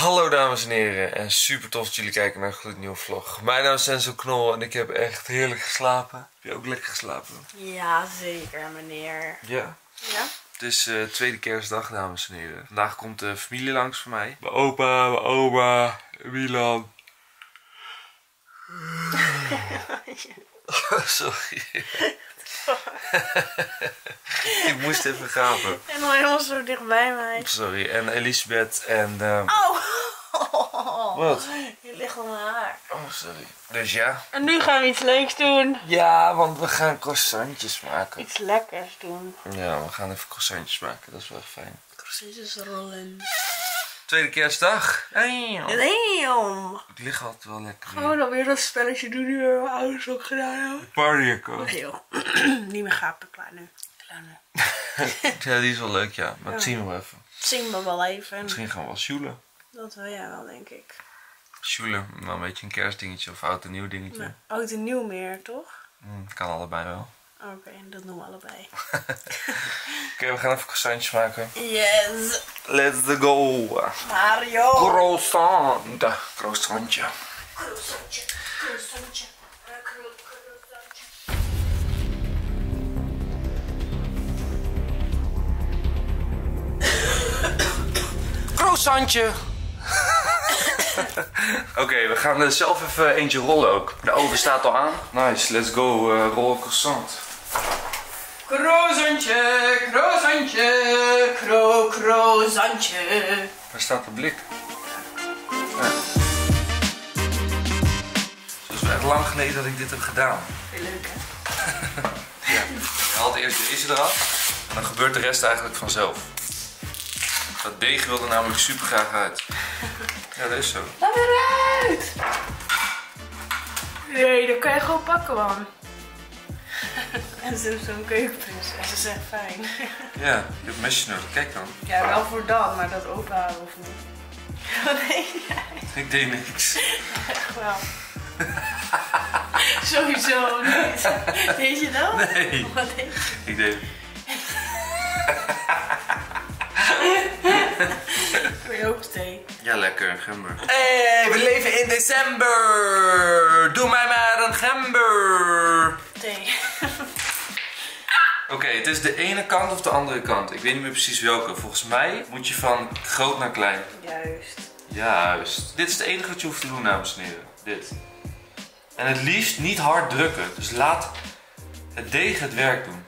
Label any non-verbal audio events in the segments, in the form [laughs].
Hallo dames en heren en super tof dat jullie kijken naar een gloednieuwe vlog. Mijn naam is Senso Knol en ik heb echt heerlijk geslapen. Heb je ook lekker geslapen? Ja, zeker, meneer. Ja. Ja? Het is eh, tweede kerstdag dames en heren. Vandaag komt de familie langs voor mij. Mijn opa, mijn oma, Milan. [laughs] [laughs] Sorry. [laughs] ik moest even gapen. En dan helemaal zo dichtbij mij. Sorry. En Elisabeth en... ehm, Oh! Wat? Je ligt op mijn haar. Oh, sorry. Dus ja. En nu gaan we iets leuks doen. Ja, want we gaan croissantjes maken. Iets lekkers doen. Ja, we gaan even croissantjes maken. Dat is wel echt fijn. Precies rollen. Tweede kerstdag. Hey, Damn! Ik lig altijd wel lekker. Gaan we dan weer dat spelletje doen die we mijn ouders ook gedaan hebben? Party. Oké joh. [clears throat] Niet meer gapen, klaar nu. Klaar nu. [laughs] Ja, die is wel leuk, ja. Maar dat zien we wel even. Zing me wel even. Misschien gaan we wel sjoelen. Dat wil jij wel, denk ik. Sjoelen, wel een beetje een kerstdingetje of oud en nieuw dingetje. Nou, oud en nieuw meer, toch? Mm, kan allebei wel. Oké, dat doen we allebei. [laughs] Oké, we gaan even croissantjes maken. Yes! Let's go. Mario! Croissant. Croissantje. Croissantje, croissantje, croissantje. [laughs] [laughs] Oké, we gaan er zelf even eentje rollen ook. De oven staat al aan. Nice, let's go. eh rol croissant. Croissantje, croissantje, cro, croissantje. Waar staat de blik? Ja. Het is echt lang geleden dat ik dit heb gedaan. Heel leuk hè? [laughs] Ja. Je haalt eerst deze eraf. En dan gebeurt de rest eigenlijk vanzelf. Dat deeg wil er namelijk super graag uit. Ja, dat is zo. Laat eruit! Nee, dat kan je gewoon pakken man. [laughs] en ze heeft zo'n keukenprins en ze is echt fijn. [laughs] Ja, je hebt mesje nodig. Kijk dan. ja, wel voor dan, maar dat openhouden of niet. Wat deed jij? Ik deed niks. [laughs] Echt wel. Sowieso niet. Deed je dat? Nee. Wat deed je? Ik deed Voor je hoofdthee. Ja, lekker. Gember. Hey, we leven in december. Doe mij maar een gember. Thee. Oké, het is de ene kant of de andere kant. Ik weet niet meer precies welke. Volgens mij moet je van groot naar klein. Juist. Juist. Dit is het enige wat je hoeft te doen, dames en heren. Dit. En het liefst niet hard drukken. Dus laat het deeg het werk doen.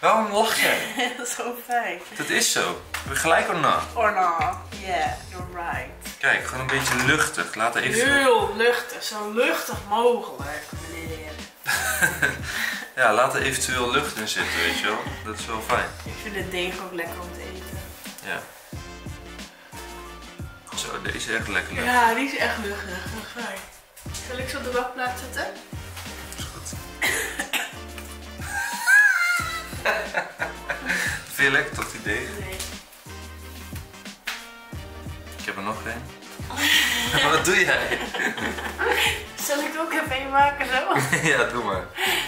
Waarom lach jij? [laughs] dat is zo fijn. Dat is zo. We gelijk of na? Or not. Yeah, you're right. Kijk, gewoon een beetje luchtig. Laat er even... Heel luchtig, zo luchtig mogelijk, meneer. [laughs] Ja, laat er eventueel lucht in zitten, weet je wel. Dat is wel fijn. Ik vind het deeg ook lekker om te eten. Ja. Zo, deze is echt lekker. Ja, die is echt luchtig. Echt fijn. Zal ik ze op de bakplaat zetten? Is goed. [laughs] [laughs] Vind je lekker die deeg? Nee. Ik heb er nog één. [laughs] [laughs] Wat doe jij? [laughs] Zal ik ook even een maken zo? [laughs] ja, doe maar.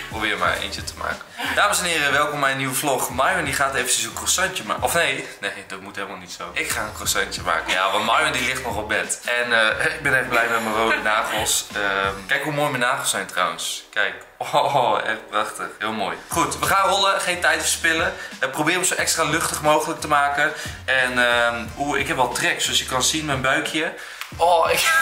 Probeer maar eentje te maken. Dames en heren, welkom bij een nieuwe vlog. Myron die gaat even zo'n croissantje maken. Of nee, nee, dat moet helemaal niet zo. Ik ga een croissantje maken. Ja, want Myron die ligt nog op bed. En eh, ik ben echt blij met mijn rode nagels. Ehm, kijk hoe mooi mijn nagels zijn trouwens. Kijk. Oh, echt prachtig. Heel mooi. Goed, we gaan rollen. Geen tijd verspillen. Uh, probeer hem zo extra luchtig mogelijk te maken. En ehm oeh, ik heb al trek, zoals je kan zien, mijn buikje. Oh, ik...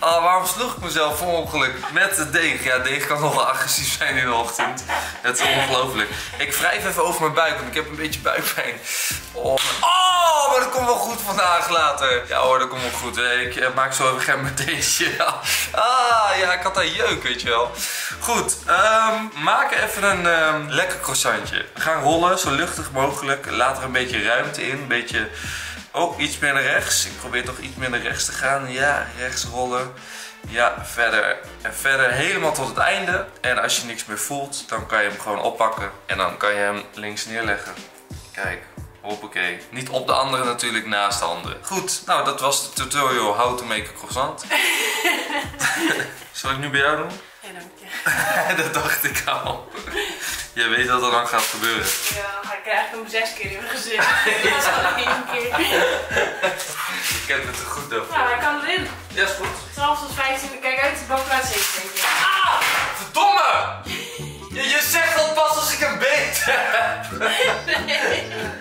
Oh, [laughs] waarom sloeg ik mezelf voor ongeluk met de deeg? Ja, deeg kan nog wel agressief zijn in de ochtend. Het is ongelooflijk. Ik wrijf even over mijn buik, want ik heb een beetje buikpijn. Oh, oh maar dat komt wel goed vandaag later. Ja hoor, dat komt wel goed. Ik eh, maak zo even gembertheetje. Ja. [laughs] Ah, ja, ik had daar jeuk, weet je wel. Goed, ehm maak even een ehm, lekker croissantje. We gaan rollen, zo luchtig mogelijk. Laat er een beetje ruimte in, een beetje... Oh, iets meer naar rechts. Ik probeer toch iets meer naar rechts te gaan. Ja, rechts rollen. Ja, verder. En verder helemaal tot het einde. En als je niks meer voelt, dan kan je hem gewoon oppakken. En dan kan je hem links neerleggen. Kijk, hoppakee. Niet op de andere natuurlijk, naast de andere. Goed, nou dat was de tutorial How to make a croissant. [laughs] Zal ik nu bij jou doen? Nee, dank je. [laughs] dat dacht ik al. Je weet wat er dan gaat gebeuren. Ja, hij krijgt hem zes keer in mijn gezicht. [laughs] Dat is één keer. Je kent het te goed door. Nou, hij kan erin. Ja, is goed. 12 tot 15, kijk uit de bakplaat 17. Ah! Verdomme! Je, je zegt dat pas als ik hem beet heb.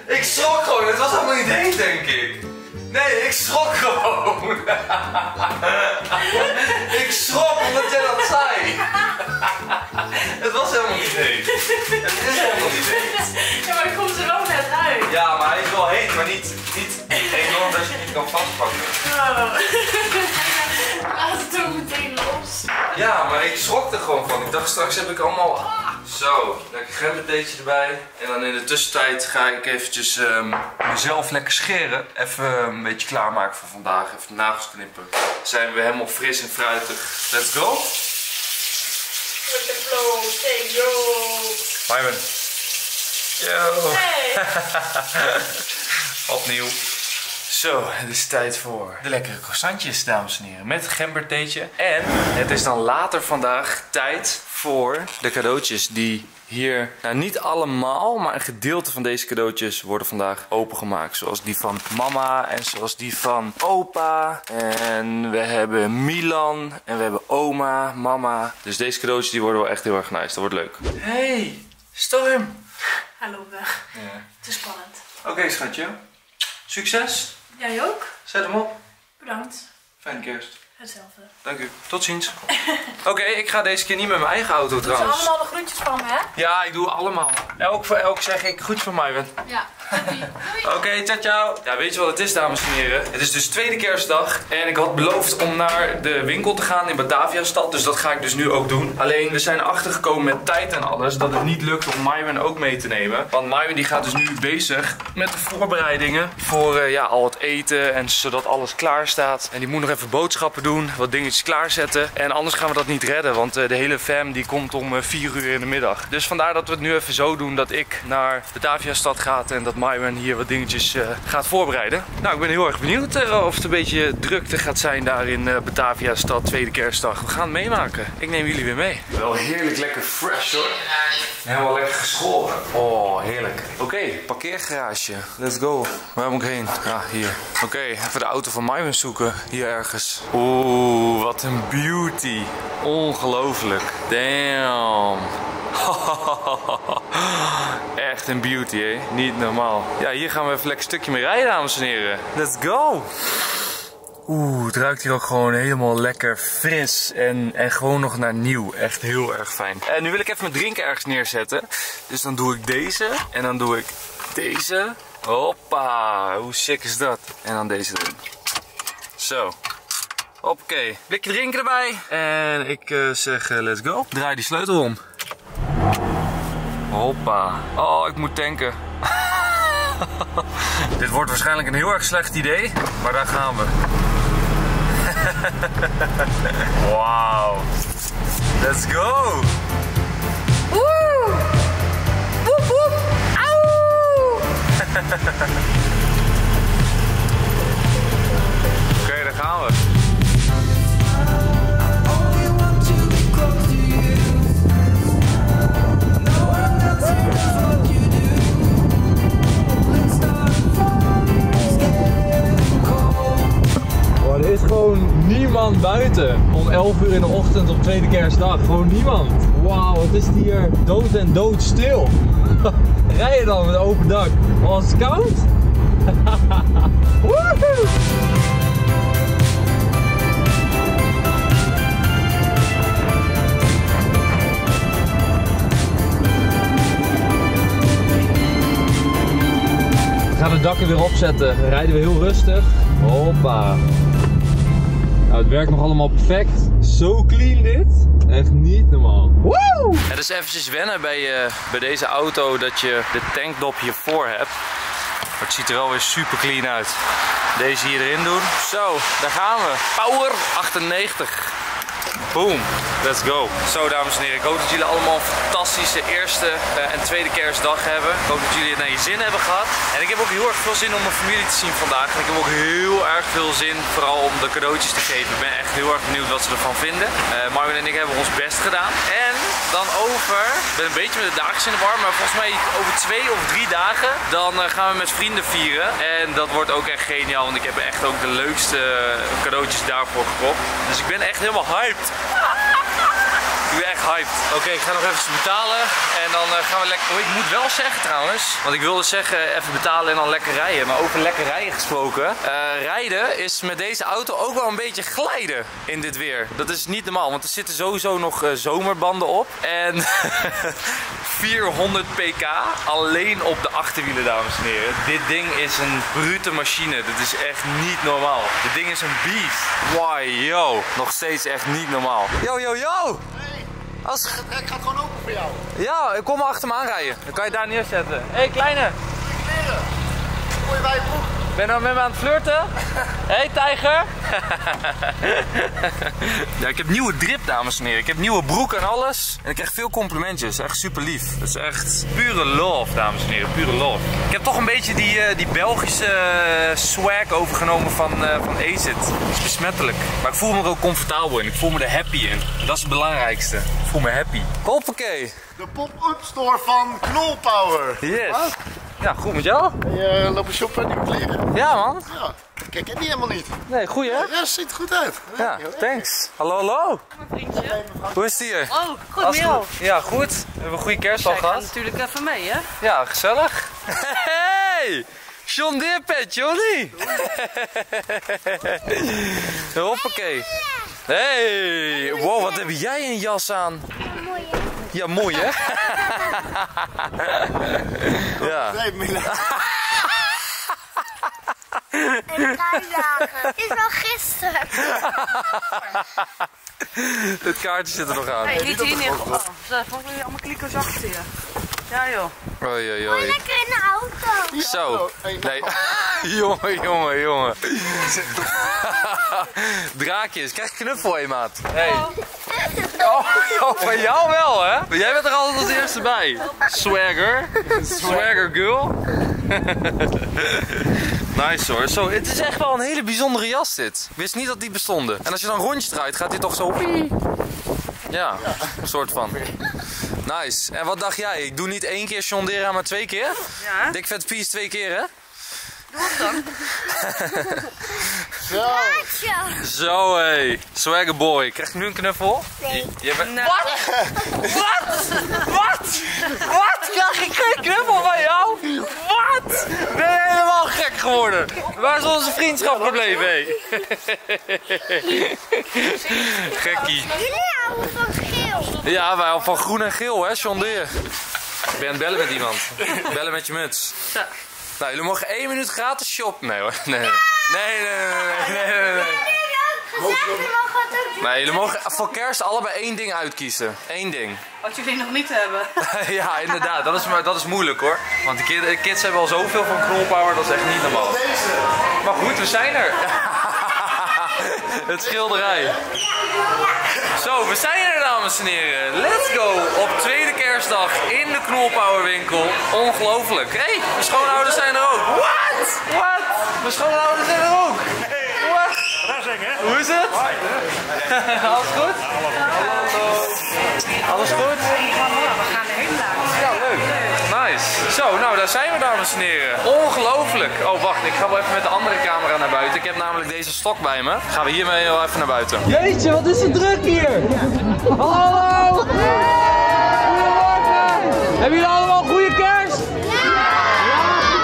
[laughs] Ik schrok gewoon. Het was helemaal niet heet, denk ik. Nee, ik schrok gewoon. [laughs] Ik schrok omdat jij dat zei. Het was helemaal niet heet. Het is helemaal niet heet. Ja, maar ik kom er wel net uit. Ja, maar hij is wel heet, maar niet, niet enorm dat je niet kan vastpakken. Oh. [laughs] Laat het ook meteen los. Ja, maar ik schrok er gewoon van. Ik dacht straks heb ik allemaal... Zo, lekker gemberdeetje erbij. En dan in de tussentijd ga ik eventjes ehm, mezelf lekker scheren. Even een beetje klaarmaken voor vandaag. Even de nagels knippen. Zijn we helemaal fris en fruitig. Let's go. With the flow, say yo. Simon. Yo. Hey. [laughs] Opnieuw. Zo, het is tijd voor de lekkere croissantjes, dames en heren. Met gembertheetje. En het is dan later vandaag tijd voor de cadeautjes die hier, nou niet allemaal, maar een gedeelte van deze cadeautjes worden vandaag opengemaakt. Zoals die van mama en zoals die van opa. En we hebben Milan en we hebben oma, mama. Dus deze cadeautjes die worden wel echt heel erg nice. Dat wordt leuk. Hey, Storm. Hallo, weg. Ja. Het is spannend. Oké, schatje. Succes. Jij ook? Zet hem op. Bedankt. Fijne kerst. Hetzelfde. Dank u. Tot ziens. [laughs] Oké, ik ga deze keer niet met mijn eigen auto trouwens. allemaal de groetjes van me, hè? Ja, ik doe allemaal. Elk voor elk zeg ik goed van mij. Oké, Ja. Doei. ciao ciao. Ja, weet je wat het is dames en heren? Het is dus tweede kerstdag. En ik had beloofd om naar de winkel te gaan in Batavia stad. Dus dat ga ik dus nu ook doen. Alleen we zijn achtergekomen met tijd en alles. Dat het niet lukt om Mywen ook mee te nemen. Want Mywen die gaat dus nu bezig met de voorbereidingen. Voor eh, ja, al het eten en zodat alles klaar staat. En die moet nog even boodschappen doen. Wat dingetjes klaarzetten. En anders gaan we dat niet redden. Want eh, de hele fam die komt om 4 uur in de middag. Dus vandaar dat we het nu even zo doen dat ik naar Batavia stad ga. En dat Mywen hier wat dingetjes eh, gaat voorbereiden. Nou, ik ben heel erg benieuwd eh, of het een beetje drukte gaat zijn daar in eh, Batavia stad. Tweede kerstdag. We gaan het meemaken. Ik neem jullie weer mee. Wel heerlijk lekker fresh hoor. Helemaal lekker geschoren. Oh, heerlijk. Oké, parkeergarage. Let's go. Waar moet ik heen? Ja, hier. Oké, even de auto van Mywen zoeken. Hier ergens. Oeh, wat een beauty. Ongelooflijk. Damn. [laughs] Echt een beauty, hè? Niet normaal. Ja, hier gaan we even lekker stukje mee rijden, dames en heren. Let's go! Oeh, het ruikt hier ook gewoon helemaal lekker fris en, en gewoon nog naar nieuw. Echt heel erg fijn. En nu wil ik even mijn drinken ergens neerzetten. Dus dan doe ik deze en dan doe ik deze. Hoppa, hoe sick is dat? En dan deze erin. Zo. Hoppakee. Blikje drinken erbij. En ik eh, zeg eh, let's go. Draai die sleutel om. Hoppa. Oh, ik moet tanken. [laughs] Dit wordt waarschijnlijk een heel erg slecht idee, maar daar gaan we. [laughs] Wauw. Let's go. Woe! Woep woep! Auw! [laughs] Oké, daar gaan we. Is gewoon niemand buiten. Om 11 uur in de ochtend op tweede kerstdag. Gewoon niemand. Wauw, het is hier dood en doodstil. [laughs] Rij je dan met open dak? Was het koud? [laughs] We gaan de dakken weer opzetten. Rijden we heel rustig. Hoppa. Nou, het werkt nog allemaal perfect. Zo clean dit. Echt niet normaal. Woe! Het is eventjes wennen bij, eh, bij deze auto dat je de tankdop hiervoor hebt. Maar het ziet er wel weer super clean uit. Deze hier erin doen. Zo, daar gaan we. Power 98. Boom. Let's go. Zo, dames en heren. Ik hoop dat jullie allemaal een fantastische eerste eh, en tweede kerstdag hebben. Ik hoop dat jullie het naar je zin hebben gehad. En ik heb ook heel erg veel zin om mijn familie te zien vandaag. En ik heb ook heel erg veel zin, vooral om de cadeautjes te geven. Ik ben echt heel erg benieuwd wat ze ervan vinden. Eh Marvin en ik hebben ons best gedaan. En dan over, ik ben een beetje met de dagjes in de war, maar volgens mij over twee of drie dagen, dan eh, gaan we met vrienden vieren. En dat wordt ook echt geniaal, want ik heb echt ook de leukste cadeautjes daarvoor gekocht. Dus ik ben echt helemaal hyped. Ah! Ik ben echt hyped. Oké, ik ga nog even betalen en dan eh, gaan we lekker... Oh, ik moet wel zeggen trouwens, want ik wilde zeggen even betalen en dan lekker rijden. Maar over lekker rijden gesproken. eh, rijden is met deze auto ook wel een beetje glijden in dit weer. Dat is niet normaal, want er zitten sowieso nog eh, zomerbanden op. En [laughs] 400 pk alleen op de achterwielen, dames en heren. Dit ding is een brute machine. Dit is echt niet normaal. Dit ding is een beast. Why, yo. Nog steeds echt niet normaal. Yo, yo, yo. Als... Het gaat gewoon open voor jou. Ja, ik kom maar achter me aanrijden. Dan kan je daar neerzetten. Hé, hey, kleine. Kleren. Mooie wijf broek. Ben je nou met me aan het flirten? Hé, hey, tijger. [laughs] ja, ik heb nieuwe drip, dames en heren. Ik heb nieuwe broek en alles. En ik krijg veel complimentjes. Echt super lief. Dat is echt pure love, dames en heren. Pure love. Ik heb toch een beetje die, eh, die Belgische eh, swag overgenomen van, eh van Acid. Het is besmettelijk. Maar ik voel me er ook comfortabel in. Ik voel me er happy in. Dat is het belangrijkste. Ik voel me happy. Hoppakee. De pop-up store van Knolpower. Yes. Ja, goed met jou? Je lopen shoppen, nieuwe kleren. Ja, man. Ja, ik ken die helemaal niet. Nee, goeie hè? Ja, ziet er goed uit. Ja, thanks. Hallo, hallo. Vriendje. Hoe is het hier? Oh, goed Als met jou. goed. Ja, goed. We hebben een goede kerst al gehad. natuurlijk even mee, hè? Ja, gezellig. Hey! John Deerpet, Johnny! Hoppakee. Hey! Wow, wat heb jij een jas aan? Ja, mooi hè? [laughs] ja. Nee, dagen. Is wel gisteren. Het kaartje zit er nog aan. Hey, niet hier neer. Oh, zo, vond jullie allemaal klikkers achter je? Ja, joh. Oei, oei, oei. Lekker in de auto. Zo. Hey, Nee. [laughs] jongen, jongen, jongen. [laughs] Draakjes, krijg je knuffel, hé maat. Hey. Oh, oh, van jou wel, hè? Maar Jij bent er altijd als eerste bij. Swagger. [laughs] Swagger girl. [laughs] nice hoor. Zo, het is echt wel een hele bijzondere jas dit. Ik wist niet dat die bestonden. En als je dan rondjes draait, gaat die toch zo... Ja, een soort van. Nice. En wat dacht jij? Ik doe niet één keer Shondera, maar twee keer? Ja, Dik vet piece twee keer, hè? Zo. Zo. Zo hé, swagger boy. Krijg je nu een knuffel? Nee. Je bent... Wat? Wat? Wat? Wat? Krijg ik geen knuffel van jou? Wat? Ben je helemaal gek geworden? Waar is onze vriendschap gebleven, hé? Gekkie. Jullie houden van geel. Ja, wij houden van groen en geel, hè, John Deere. Ik ben bellen met iemand. Bellen met je muts. Nou, jullie mogen één minuut gratis shoppen. Nee hoor. Nee, nee, nee, nee, nee, nee, nee, nee. Jullie mogen voor kerst allebei één ding uitkiezen. Eén ding. Wat jullie nog niet hebben. [laughs] ja, inderdaad. Dat is, maar, dat is moeilijk hoor. Want de kid- de kids hebben al zoveel van Knolpower, dat is echt niet normaal. Deze. Maar goed, we zijn er. [laughs] [laughs] Het schilderij. Zo, we zijn er dames en heren. Let's go. Op tweede kerstdag in de Knolpower winkel. Ongelooflijk. Hé, hey, mijn schoonouders zijn er ook. What? What? Mijn schoonouders zijn er ook. What? Hoe is het? [laughs] Alles goed? Hallo. Alles goed? Daar zijn we dames en heren. Ongelooflijk. Oh, wacht. Ik ga wel even met de andere camera naar buiten. Ik heb namelijk deze stok bij me. Gaan we hiermee wel even naar buiten. Jeetje, wat is het druk hier! Hallo! Hebben jullie allemaal een goede kerst? Ja!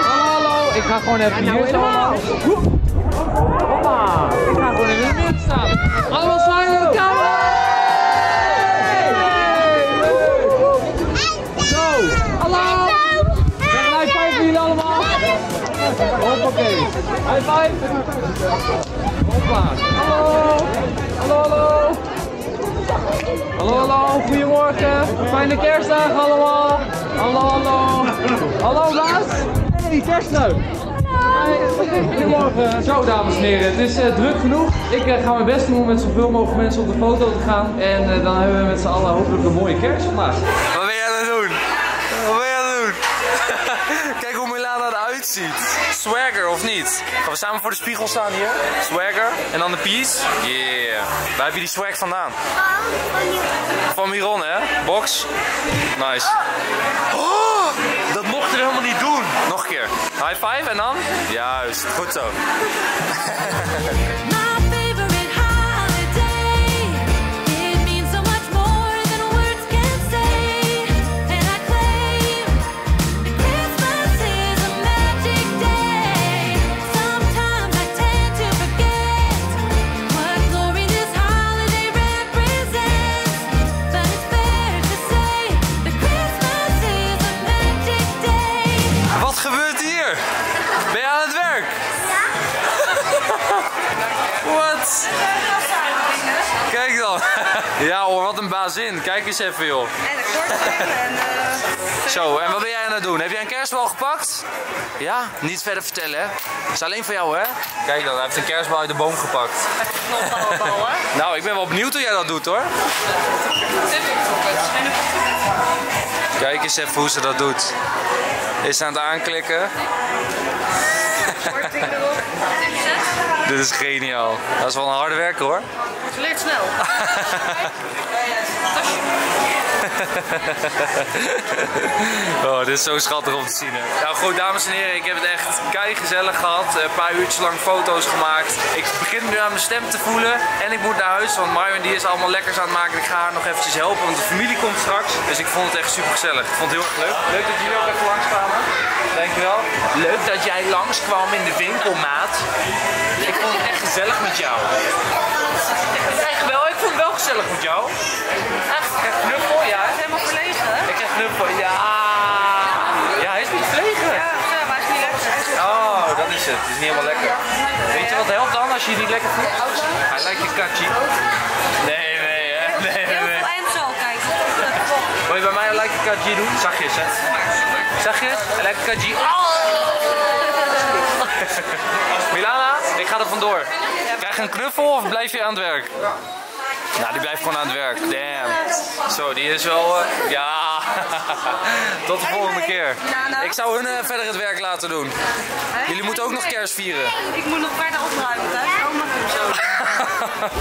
Hallo, hallo! Ik ga gewoon even hier zo allemaal. Hoppa! Ik ga gewoon in het midden staan. Allemaal Hoppakee! High five! Hoppa! Hallo! Hallo, hallo! Hallo, hallo, goedemorgen! Fijne kerstdagen allemaal! Hallo, hallo! Hallo, Baas! Hey, kerstleuk! Goedemorgen. Zo, dames en heren, het is eh, druk genoeg. Ik eh, ga mijn best doen om met zoveel mogelijk mensen op de foto te gaan. En eh, dan hebben we met z'n allen hopelijk een mooie kerst vandaag. Wat ben jij aan het doen? Wat ben je aan het doen? Kijk hoe Ziet. Swagger of niet? Gaan we samen voor de spiegel staan hier? Swagger. En dan de piece. Yeah. Waar heb je die swag vandaan? Van Miron, hè? Box. Nice. Oh, dat mocht je helemaal niet doen. Nog een keer. High five en dan? Juist. Goed zo. [laughs] Kijk eens even joh. En een kortje [laughs] en eh Zo, en wat ben jij aan het doen? Heb jij een kerstbal gepakt? Ja, niet verder vertellen hè. Dat is alleen voor jou hè. Kijk dan, hij heeft een kerstbal uit de boom gepakt. [laughs] Nou, ik ben wel benieuwd hoe jij dat doet hoor. Kijk eens even hoe ze dat doet. Is ze aan het aanklikken? [laughs] Dit is geniaal. Dat is wel een harde werker hoor. Ze leert snel. [laughs] [laughs] Oh, dit is zo schattig om te zien. Hè. Nou goed, dames en heren, ik heb het echt kei gezellig gehad. Een paar uurtjes lang foto's gemaakt. Ik begin nu aan mijn stem te voelen. En ik moet naar huis, want Marjon die is allemaal lekkers aan het maken. Ik ga haar nog eventjes helpen, want de familie komt straks. Dus ik vond het echt super gezellig. Ik vond het heel erg leuk. Leuk dat jullie ook even langskwamen. Dankjewel. Leuk dat jij langskwam in de winkel, maat. Ik vond het echt gezellig met jou. Echt wel, ik vond het wel gezellig met jou. Echt, ik krijg knuffel, ja. Helemaal verlegen, hè? Ik krijg knuffel, ja. Ja, hij is niet verlegen. Ja, maar hij is niet lekker. Oh, dat is het. Het is niet helemaal lekker. Weet je wat helpt dan als je je niet lekker voelt? Hij lijkt je katje. Nee, nee, hè? Nee, nee. Wil je bij mij een like a katje doen? Zachtjes, hè? Zachtjes? Een like a katje. Milana, ik ga er vandoor. Krijg je een knuffel of blijf je aan het werk? Nou, die blijft gewoon aan het werk. Damn. Zo, die is wel... eh, ja. [laughs] Tot de volgende keer. Ik zou hun eh, verder het werk laten doen. Jullie moeten ook nog kerst vieren. Ik moet nog verder opruimen thuis. Hem zo.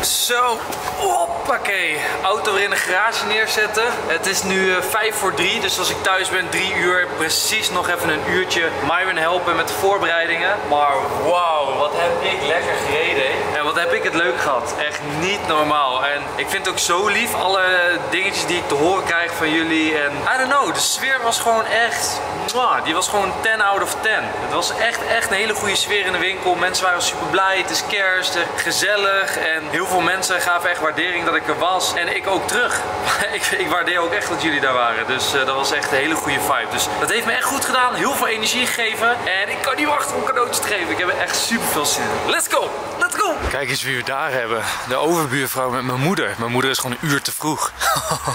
[laughs] Zo, hoppakee. Auto weer in de garage neerzetten. Het is nu eh, vijf voor drie, dus als ik thuis ben, drie uur. Precies nog even een uurtje Myron helpen met de voorbereidingen. Maar wauw, wat heb ik lekker gereden. En wat heb ik het leuk gehad. Echt niet normaal. En ik vind het ook zo lief, alle dingetjes die ik te horen krijg van jullie. En I don't know, de sfeer was gewoon echt... mwah, die was gewoon 10 out of 10. Het was echt, echt een hele goede sfeer in de winkel. Mensen waren super blij, het is kerst, eh, gezellig. En heel veel mensen gaven echt waardering dat ik er was. En ik ook terug. [laughs] ik, ik waardeer ook echt dat jullie daar waren. Dus eh, dat was echt een hele goede vibe. Dus dat heeft me echt goed gedaan. Heel veel energie gegeven. En ik kan niet wachten om een cadeautje te geven. Ik heb echt super veel zin in. Let's go! Let's go! Kijk eens wie we daar hebben. De overbuurvrouw met mijn moeder. Mijn moeder is gewoon een uur te vroeg.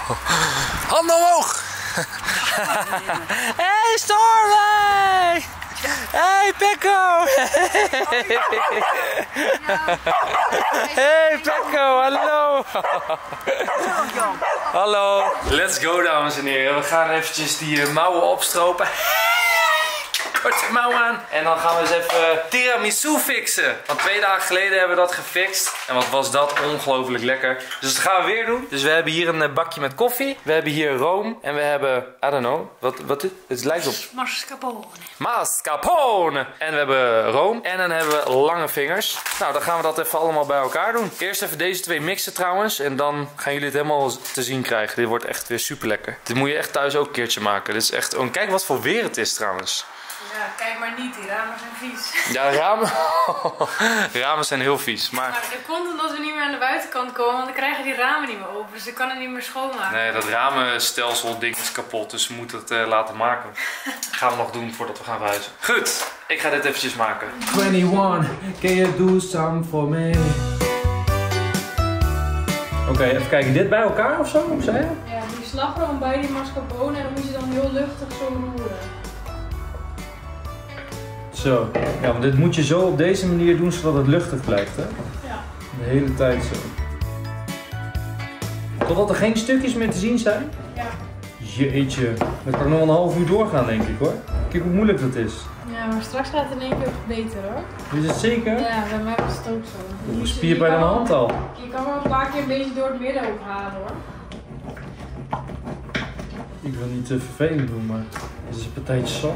[laughs] Handen omhoog! [laughs] hey Stormy! Hey Pekko! [laughs] Hey Pekko, hallo! Hallo! Let's go dames en heren. We gaan eventjes die eh, mouwen opstropen. Korte mouw aan. En dan gaan we eens even tiramisu fixen. Want twee dagen geleden hebben we dat gefixt. En wat was dat ongelooflijk lekker. Dus dat gaan we weer doen. Dus we hebben hier een eh, bakje met koffie. We hebben hier room. En we hebben, I don't know. Wat, wat dit? Het lijkt op Mascarpone. mascarpone. En we hebben room. En dan hebben we lange vingers. Nou, dan gaan we dat even allemaal bij elkaar doen. Eerst even deze twee mixen trouwens. En dan gaan jullie het helemaal te zien krijgen. Dit wordt echt weer super lekker. Dit moet je echt thuis ook een keertje maken. Dit is echt... Oh, kijk wat voor weer het is trouwens. Ja, kijk maar niet. Die ramen zijn vies. [laughs] Ja, ramen. [laughs] ramen zijn heel vies. Maar Maar dat komt omdat we niet meer aan de buitenkant komen. Want dan krijgen die ramen niet meer open. Dus ik kan het niet meer schoonmaken. nee, dat ramenstelsel ding is kapot. Dus we moeten het eh, laten maken. [laughs] gaan we nog doen voordat we gaan verhuizen. Goed, ik ga dit eventjes maken. 21, can you do some for me? Oké, even kijken. Dit bij elkaar of zo? Zei je? Ja, die slagroom bij die mascarpone. En dan moet je dan heel luchtig zo roeren. Zo. Ja, maar dit moet je zo op deze manier doen zodat het luchtig blijft, hè? Ja. De hele tijd zo. Totdat er geen stukjes meer te zien zijn? Ja. Jeetje. Dan kan nog een half uur doorgaan, denk ik hoor. Kijk hoe moeilijk dat is. Ja, maar straks gaat het in één keer beter hoor. Is het zeker? Ja, bij mij was het ook zo. Hoe Je- spier bij de hand al. Je kan wel een paar keer een beetje door het midden ophalen hoor. Ik wil niet te vervelend doen, maar is het een partijtje zwaar?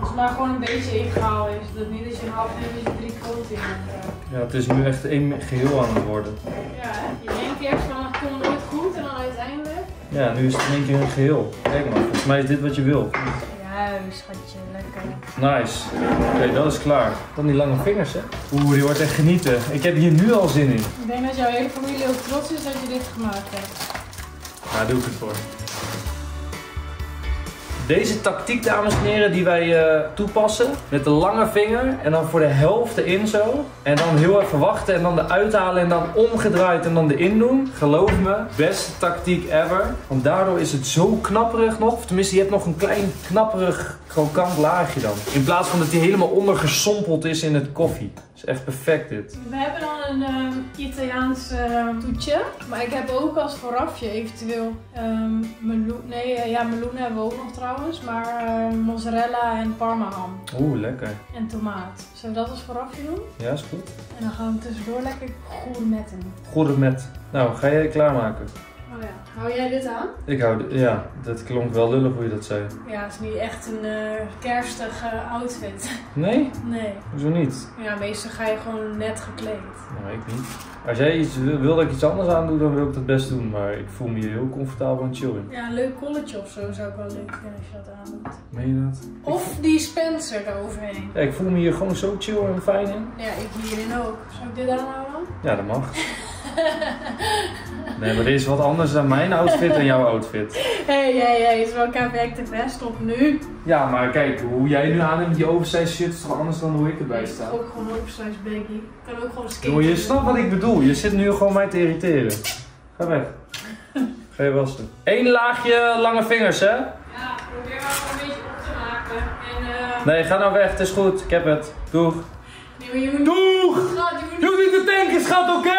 Als het maar gewoon een beetje ingehaald is. Dat niet dat je een half je drie kant in hebt. Ja, het is nu echt één geheel aan het worden. Ja, hè? je denkt eerst van het komt nooit goed en dan uiteindelijk. Ja, nu is het in één keer een geheel. Kijk maar, volgens mij is dit wat je wil. Juist, schatje, lekker. Nice. Oké, dat is klaar. Dan die lange vingers, hè? Oeh, die wordt echt genieten. Ik heb hier nu al zin in. Ik denk dat jouw hele familie ook trots is dat je dit gemaakt hebt. Daar doe ik het voor. Deze tactiek, dames en heren, die wij eh, toepassen. Met de lange vinger en dan voor de helft erin zo. En dan heel even wachten en dan de uithalen en dan omgedraaid en dan erin doen. Geloof me, beste tactiek ever. Want daardoor is het zo knapperig nog. Of tenminste, je hebt nog een klein knapperig krokant laagje dan. In plaats van dat die helemaal ondergesompeld is in het koffie. is echt perfect dit. We hebben dan een ehm, Italiaans ehm, toetje. Maar ik heb ook als voorafje eventueel ehm meloen. Nee, eh, ja, meloen hebben we ook nog trouwens. Maar mozzarella en parmaham. Oeh, lekker. En tomaat. Zullen we dat als voorafje doen? Ja, is goed. En dan gaan we tussendoor lekker gourmetten. Met. Nou, ga jij klaarmaken? Oh ja. Hou jij dit aan? Ik hou, ja, dat klonk wel lullig hoe je dat zei. Ja, het is niet echt een eh kerstige outfit. Nee? Nee. Hoezo niet? Ja, meestal ga je gewoon net gekleed. Nou, ik niet. Als jij iets wil, wil dat ik iets anders aan doe, dan wil ik dat best doen. Maar ik voel me hier heel comfortabel en chill in. Ja, een leuk colletje of zo zou ik wel leuk vinden als je dat aandoet. Meen je dat? Of die Spencer eroverheen. Ja, ik voel me hier gewoon zo chill en fijn in. Ja, ik hierin ook. Zou ik dit aanhouden? Ja, dat mag. [laughs] [laughs] Nee, maar dit is wat anders dan mijn outfit en jouw outfit. Hé, hé, hé, is wel perfect de vest op nu. Ja, maar kijk, hoe jij nu aan hebt met die oversized shirt is toch anders dan hoe ik erbij sta. Ook gewoon oversize baggy. Kan ook gewoon skaten. Jongen, je snapt wat ik bedoel. Je zit nu gewoon mij te irriteren. Ga weg. [laughs] Ga je wassen. Eén laagje lange vingers, hè? Ja, probeer wel gewoon een beetje op te maken. En eh... Nee, ga nou weg. Het is goed. Ik heb het. Doeg. Nee, maar je moet Doeg! Schat, je moet Je hoeft niet te tanken, schat, oké?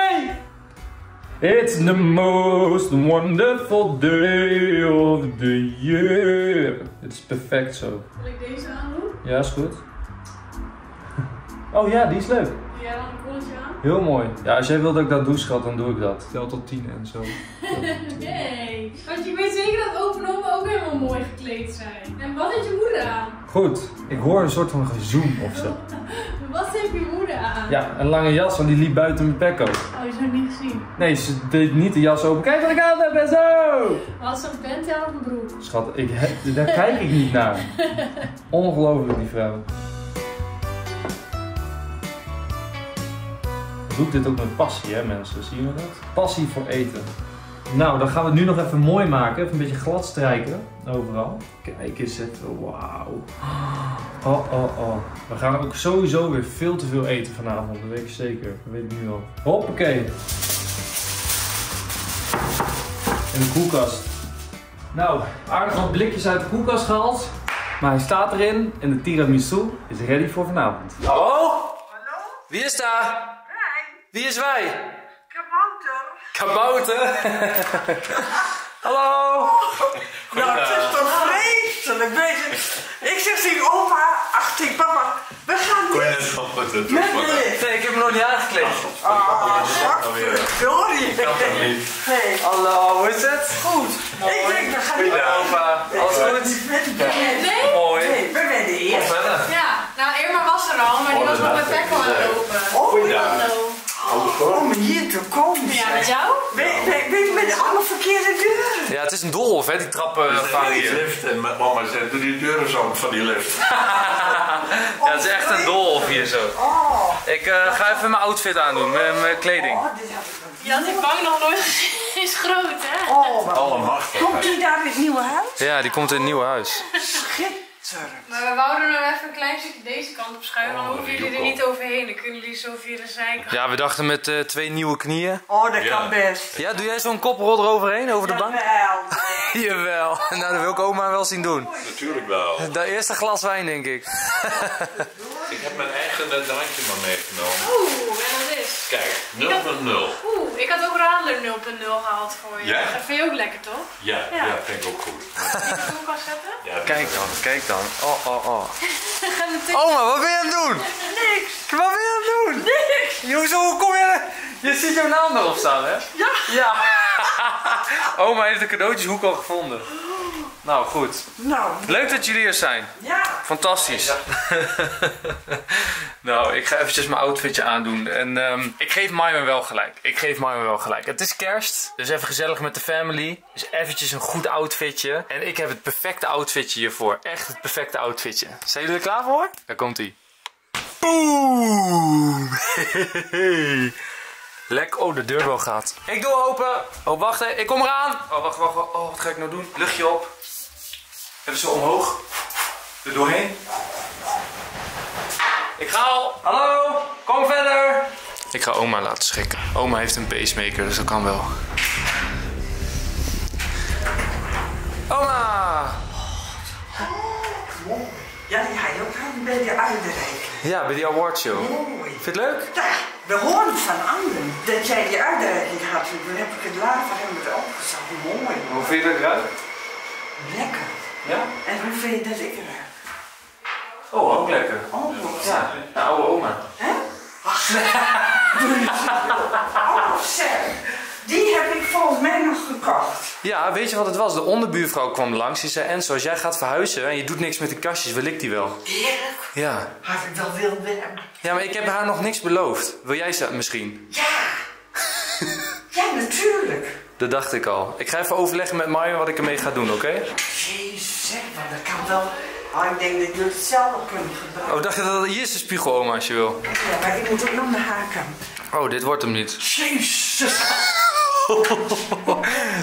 It's the most wonderful day of the year. Het is perfect zo. Zal ik deze aandoen? Ja, is goed. [laughs] Oh ja, die is leuk. Doe jij dan een colletje aan? Heel mooi. Ja, als jij wil dat ik dat doe, schat, dan doe ik dat. Tel tot 10 en zo. [laughs] Nee. Want je weet zeker dat open oma ook helemaal mooi gekleed zijn. En wat heeft je moeder aan? Goed, ik hoor een soort van gezoem of zo. [laughs] Wat heeft je moeder aan? Ja, een lange jas, want die liep buiten mijn pekko. Oh, je zou het niet gezien. Nee, ze deed niet de jas open. Kijk wat ik aan heb en zo! Ze een aan of een broek? Schat, ik, daar kijk ik niet naar. [laughs] Ongelooflijk, die vrouw. Doe dit ook met passie, hè mensen? Zien we dat? Passie voor eten. Nou, dan gaan we het nu nog even mooi maken. Even een beetje glad strijken. Overal. Kijk eens even. Wauw. Oh, oh, oh. We gaan ook sowieso weer veel te veel eten vanavond. Dat weet ik zeker. Dat weet ik nu al. Hoppakee. In de koelkast. Nou, aardig wat blikjes uit de koelkast gehaald. Maar hij staat erin en de tiramisu is ready voor vanavond. Hallo? Hallo? Wie is daar? Wie is wij? Kabouter? Kabouter. [laughs] Hallo? Nou, het is toch vreselijk bezig. Ik zeg tegen opa, ach tegen papa, we gaan Kon je niet al goed het met de lift. Nee, ik heb me nog niet aangekleed. Ah, sorry. Hey, Hallo, hoe is het? goed. Ik denk, we gaan niet opa. Alles goed? Nee? Mooi. Nee, we werden eerst. Ja, nou Irma was er al, maar die was nog met Pekko aan het lopen. Oh, ja. Hallo. Om hier te komen. Ja, met jou? Met alle verkeerde deuren. Ja, het is een doolhof, hè, die trappen We van die lift en mijn mama doe die deuren zo van die lift. [laughs] Ja, het is echt een doolhof hier zo. Oh, Ik eh, ga even mijn outfit aandoen, mijn, mijn kleding. oh, dit had ik had die bank nog nooit. Is groot, hè? Oh. Komt hij daar in het nieuwe huis? Ja, die komt in een nieuw huis. Schitterend. Maar we wouden nog even een klein stukje deze kant op schuiven, dan Oh, hoeven jullie er niet overheen. Dan kunnen jullie zo via de zijkant. Ja, we dachten met eh, twee nieuwe knieën. Oh, dat Ja. kan best. Ja, doe jij zo'n koprol eroverheen, over de bank? Jawel. [laughs] Jawel. Nou, dat wil ik oma wel zien doen. Natuurlijk wel. De eerste glas wijn, denk ik. [laughs] Ik heb mijn eigen eh, drankje maar meegenomen. Oeh, is. Kijk, 0.0. Oeh, ik had ook Radler 0.0 gehaald voor je. Ja? Dat vind je ook lekker, toch? Ja, Ja. ja, vind ik ook goed. De koelkast zetten? Ja, Kijk dan, kijk dan. Oh, oh, oh. [laughs] Oma, wat ben je aan het doen? Niks. Wat ben je aan het doen? Niks. Hoezo, hoe kom je er? Je ziet jouw naam erop staan, hè? Ja. Ja. [laughs] Oma heeft de cadeautjeshoek al gevonden. Nou, goed. Nou, Leuk dat jullie er zijn. ja. Fantastisch. [laughs] nou, ik ga eventjes mijn outfitje aandoen. En ehm, ik geef Maime wel gelijk. Ik geef Maime wel gelijk. Het is kerst, dus even gezellig met de family. Dus eventjes een goed outfitje. En ik heb het perfecte outfitje hiervoor. Echt het perfecte outfitje. Zijn jullie er klaar voor? Daar komt ie. Boom! [laughs] Lekker. Oh, de deurbel gaat. Ik doe open. Oh, wacht hè. Ik kom eraan. Oh, wacht, wacht, wacht. Oh, wat ga ik nou doen? Luchtje op. Even zo omhoog. Er doorheen. Ik ga al. Hallo, kom verder. Ik ga oma laten schrikken. Oma heeft een pacemaker, dus dat kan wel. Oma! Ja, die ga je ook aan bij de uitreiking. Ja, bij die awardshow. Mooi. Vind je het leuk? Ja, we horen van anderen dat jij die uitreiking had. Toen heb ik het later hebben opgezet. Mooi. Hoe vind je dat eruit? Lekker. Ja? En hoe vind je dat ik eruit? Oh, ook lekker. Oh, Ja, de oude oma. Hè? [laughs] Oh. Die heb ik volgens mij nog gekocht. Ja, weet je wat het was? De onderbuurvrouw kwam langs. Die zei, Enzo, als jij gaat verhuizen en je doet niks met de kastjes, wil ik die wel. Eerlijk? Ja. Had ik wel willen hebben. Ja, maar ik heb haar nog niks beloofd. Wil jij ze misschien? Ja. [laughs] ja, natuurlijk. Dat dacht ik al. Ik ga even overleggen met Mario wat ik ermee ga doen, oké? Jezus, zeg maar, dat kan wel. Oh, ik denk dat jullie het zelf ook kunnen gebruiken. Oh, dacht je dat hier is de spiegel, oma, als je wil. Ja, maar ik moet ook nog naar haar kant. Oh, dit wordt hem niet. Jezus. [laughs]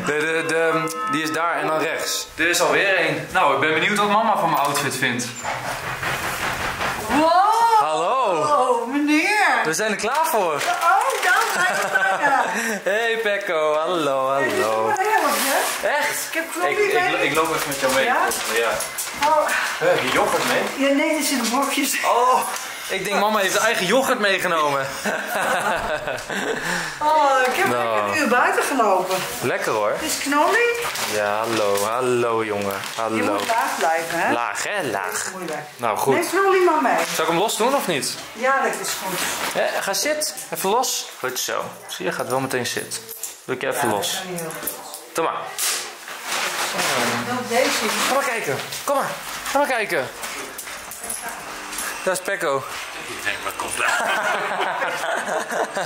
De, de, de, die is daar en dan rechts. Dit is alweer één. Nou, ik ben benieuwd wat mama van mijn outfit vindt. Wow. Hallo! Oh, meneer. We zijn er klaar voor. Oh, dan zijn we bijna. [laughs] Hey Pekko, hallo, is hallo. Echt? Ik heb Ik, ik, ik loop even met jou mee. Ja? Ja. Oh, Huh, yoghurt mee? ja, nee, dit zijn de. Oh, ik denk mama heeft eigen yoghurt meegenomen. [laughs] Oh, ik heb Nou. een uur buiten gelopen. Lekker hoor. Het is knolly. Ja, hallo, hallo jongen. Je Hallo. moet laag blijven, hè? Laag hè, laag. Moeilijk. Nou goed. Nee, knolly maar mee. Zal ik hem los doen of niet? Ja, dat is goed. Ja, ga zitten. Even los. Goed zo. Zie je, gaat wel meteen zitten. Doe ik je even los. Kom maar. Ga maar kijken. Kom maar. Ga maar kijken. Dat is Pekko. Ik denk, wat komt daar? [laughs]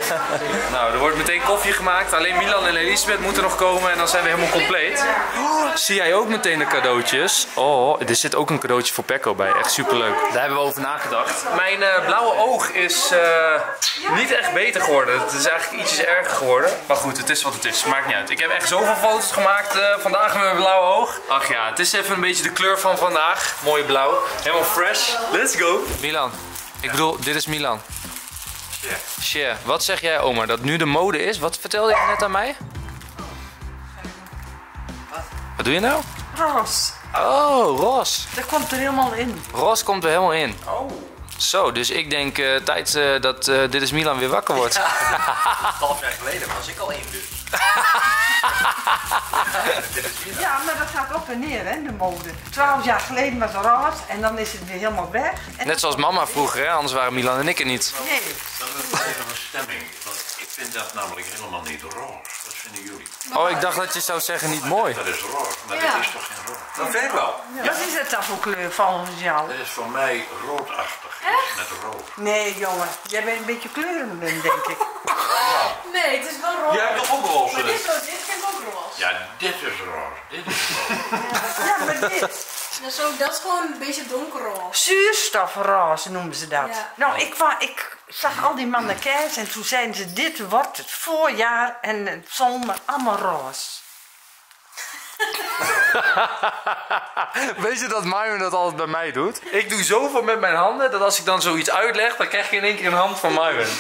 [laughs] Nou, er wordt meteen koffie gemaakt. Alleen Milan en Elisabeth moeten nog komen en dan zijn we helemaal compleet. Oh, zie jij ook meteen de cadeautjes? Oh, er zit ook een cadeautje voor Pekko bij. Echt superleuk. Daar hebben we over nagedacht. Mijn eh, blauwe oog is eh, niet echt beter geworden. Het is eigenlijk ietsjes erger geworden. Maar goed, het is wat het is. Maakt niet uit. Ik heb echt zoveel foto's gemaakt eh, vandaag met mijn blauwe oog. Ach ja, het is even een beetje de kleur van vandaag. Mooie blauw. Helemaal fresh. Let's go. Milan. Ik bedoel, dit is Milan. Share. Wat zeg jij, oma? Dat nu de mode is? Wat vertelde je net aan mij? Wat doe je nou? Ros. Oh, Ros. Dat komt er helemaal in. Ros komt er helemaal in. Oh. Zo, dus ik denk eh, tijd eh, dat eh, Dit is Milan weer wakker wordt. [laughs] half jaar geleden was ik al in dus. Ja, maar dat gaat op en neer, hè, de mode. Twaalf jaar geleden was het roze en dan is het weer helemaal weg. En Net zoals mama vroeger, hè? anders waren Milan en ik er niet. Nee. Dan is het even een stemming. Want ik vind dat namelijk helemaal niet roze. Oh, ik dacht dat je zou zeggen niet mooi. Dat is roze, maar Ja. dat is toch geen roze? Dat vind ik wel. Wat is het dan voor kleur volgens jou? Dat is voor mij roodachtig. Met rood. Nee, jongen. Jij bent een beetje kleurenblind, denk ik. [laughs] Nee, het is wel roze. Jij hebt toch ook roze? Maar dit, is ook- dit vind ik ook roze. Ja, dit is roze. Dit is roze. Ja, maar dit. Dat is, ook, dat is gewoon een beetje donkerroze. Zuurstofroze noemen ze dat. Ja. Nou, ik, ik zag al die mannen en toen zeiden ze: Dit wordt het voorjaar en het zomer allemaal roze. [laughs] Weet je dat Myron dat altijd bij mij doet? Ik doe zoveel met mijn handen dat als ik dan zoiets uitleg, dan krijg je in één keer een hand van Myron. [laughs]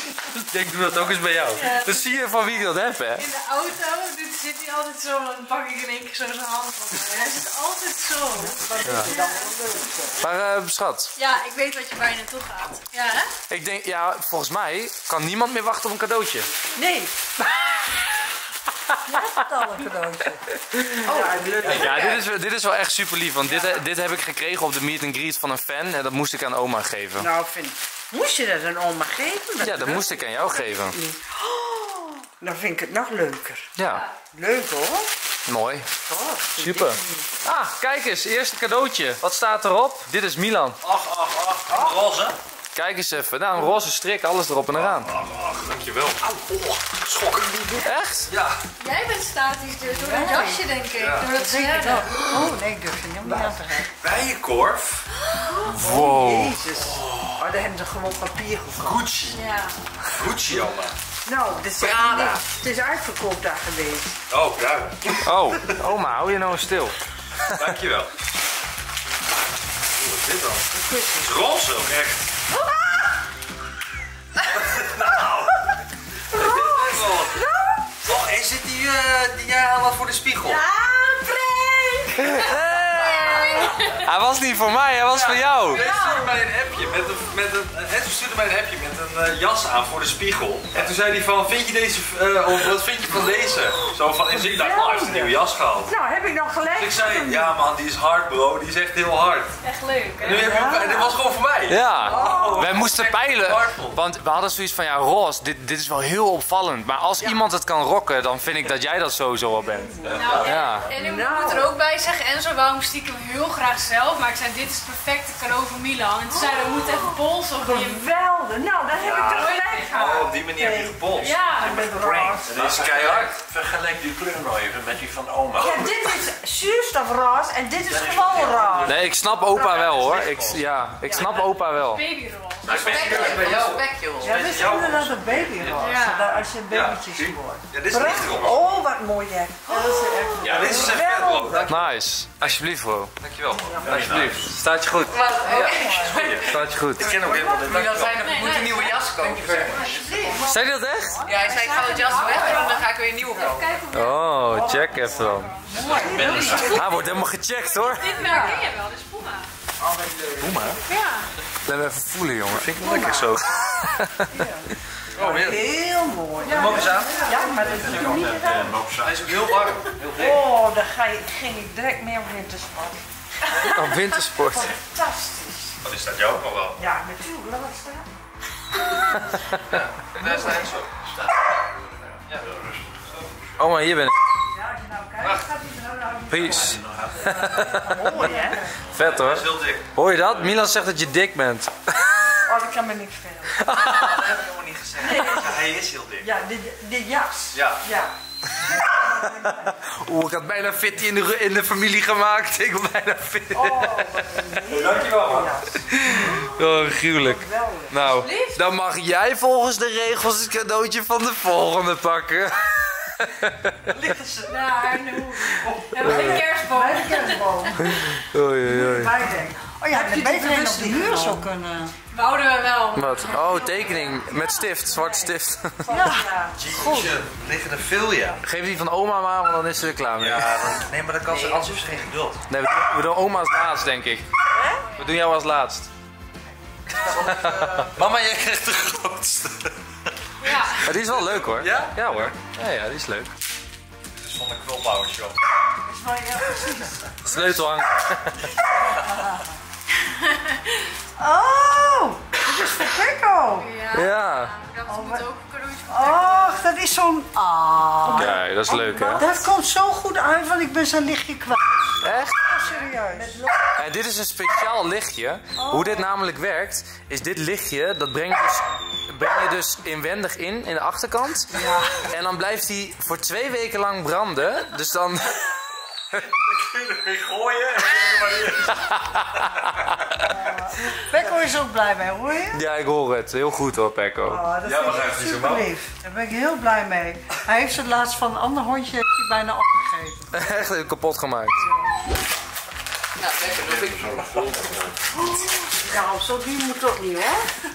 Ik doe dat ook eens bij jou. Dan zie je van wie ik dat heb, hè? In de auto doet- zit hij altijd zo en dan pak ik in één keer zo zijn hand van mij. Hij zit altijd zo. Maar eh, schat, Ja, ik weet wat je bij je naartoe gaat. Ja, hè? ik denk, ja, volgens mij kan niemand meer wachten op een cadeautje. Nee. [laughs] Cadeautje. Oh, ja, dit is, dit is wel echt super lief, want dit, dit heb ik gekregen op de meet and greet van een fan en dat moest ik aan oma geven. Nou, vind Moest je dat aan oma geven? Ja, dat moest ik aan jou geven. Dan vind ik het nog leuker. Ja, Leuk hoor. mooi. Oh, Super. Ah, kijk eens, eerste cadeautje. Wat staat erop? Dit is Milan. Ach, ach, ach. Roze. Kijk eens even. Nou, een roze strik, alles erop en eraan. Dankjewel. Au, oh, schok. Echt? Ja. Jij bent statisch dus door dat jasje, denk ik. Door dat Denk wel. Oh nee, ik durf je niet aan te gaan. Bijenkorf. Wow. Jezus. Oh, daar hebben ze gewoon papier gekocht. Gucci. Ja. Gucci, oma. Nou, dit is Het is uitverkoop daar geweest. Oh, bruin. Oh, oma, hou je nou stil. Dankjewel. Oeh, wat is dit dan? Het is roze ook echt. Oh, is dit die, eh, die jij voor de spiegel? [laughs] Hij was niet voor mij, hij was voor jou. Hij stuurde mij een appje met een, met een, hij stuurde mij een appje met een eh, jas aan voor de spiegel. En toen zei hij van, vind je deze, eh, of wat vind je van deze? Zo van, en ik dacht, oh, hij heeft een nieuwe jas gehaald. Nou, heb ik dan gelijk? Dus ik zei, ja man, die is hard bro, die is echt heel hard. Echt leuk, hè? Nu heb je ook, en dit was gewoon voor mij. Ja, Oh, wij moesten peilen. Want we hadden zoiets van, ja, roze, dit, dit is wel heel opvallend. Maar als iemand het kan rocken, dan vind ik dat jij dat sowieso wel bent. Nou, Ja. en ik Nou. moet er ook bij zeggen, Enzo wou hem stiekem heel graag zelf, maar ik zei, dit is het perfecte cadeau voor Milan. En toen zei we moeten even polsen op die... Geweldig. Nou, daar heb ik toch gelijk gehad. Oh, op die manier heb je gepolst. Ja, Met roze. Dat is keihard. Vergelijk die kleur nou even met die van oma. Ja, dit is zuurstofroze en dit is gewoon roze. Nee, ik snap opa wel hoor. Ik, ja, ik snap opa wel. babyroze. bij jou. Ja, dit is inderdaad een. Dat Als je een Ja, babytje zie. scoort. Ja, dit is lichtroze. Oh, wat mooi hè. Dat echt Ja, dit is echt vet bro. Dank- Nice. Alsjeblieft bro. Dankjewel. Alsjeblieft. Staat je goed. Staat je goed. Ik ken ook helemaal dit. Dankjewel. Moet een nieuwe jas kopen. Zei je dat echt? Ja, hij zei ik ga het jas weg en dan ga ik weer een nieuwe kopen. Oh, check even dan. Hij wordt helemaal gecheckt hoor. dit merk ken je wel, dus Puma. Puma? Ja. Laat me even voelen jongen. Vind ik lekker zo. Oh, heel mooi. Ook aan. Ja, maar dat is nog niet. Hij is ook heel warm. Heel. Oh, dan ga je, ging ik direct mee op wintersport. [laughs] Oh, wintersport. Fantastisch. Wat is dat jou ook al wel? Ja, natuurlijk. Laat het staan. Daar staat zo. Ja, Oma, hier ben ik. Ja, als je nou kijkt, gaat hij er nou Peace. mooi hè. Vet hoor. Hij is heel dik. Hoor je dat? Milan zegt dat je dik bent. Oh, dat kan me niks verder. [laughs] Dat heb ik helemaal niet gezegd. Ja, hij is heel dik. Ja, dit, dit jas. Ja. Ja. [laughs] Oeh, ik had bijna fitty in de, in de familie gemaakt. [laughs] Ik wil bijna fit. Oh, Dankjewel man. Oh, gruwelijk. Nou, dan mag jij volgens de regels het cadeautje van de volgende pakken. [laughs] Liggen ze Daar, nu. We hebben geen kerstboom. bij de kerstboom. Oei, oei, oei. Oh ja, heb je beter op de muur zo kunnen. Wouden we wel. Wat? Oh, tekening met stift, zwarte stift. Ja. [laughs] ja. Jeetje, liggen er veel ja. Geef die van oma maar, want dan is ze er klaar mee. Ja, nee, maar dan kan ze anders heeft ze geen geduld. Nee, we doen, we doen oma als laatst, denk ik. We doen jou als laatst. [laughs] Mama, jij krijgt de grootste. Ja. Maar die is wel leuk hoor. Ja? Ja hoor. Ja, ja, die is leuk. Dit is van de Knolbouwer Show. Ja, precies. [laughs] Sleutel hangen. [laughs] Oh, dat is voor Pekko. Ja. Ja. Dacht, we moeten ook een cadeautje voor Och, dat is zo'n... Ah. Ja, dat is leuk hè. Dat komt zo goed uit, want ik ben zo'n lichtje kwijt. Echt? Serieus. Ja, dit is een speciaal lichtje. Hoe dit namelijk werkt, is dit lichtje, dat breng je dus, breng je dus inwendig in, in de achterkant. En dan blijft hij voor twee weken lang branden. Dus dan... weer gooien. [laughs] Pekko is ook blij mee, hoor je? Ja, ik hoor het. Heel goed hoor, Pekko. Oh, dat Ja, maar ik zo super lief. Daar ben ik heel blij mee. Hij heeft het laatst van een ander hondje heeft hij bijna opgegeten. gegeven. [laughs] Echt heel kapot gemaakt. Nou, lekker. Dat vind ik Nou, zo die moet toch niet hoor.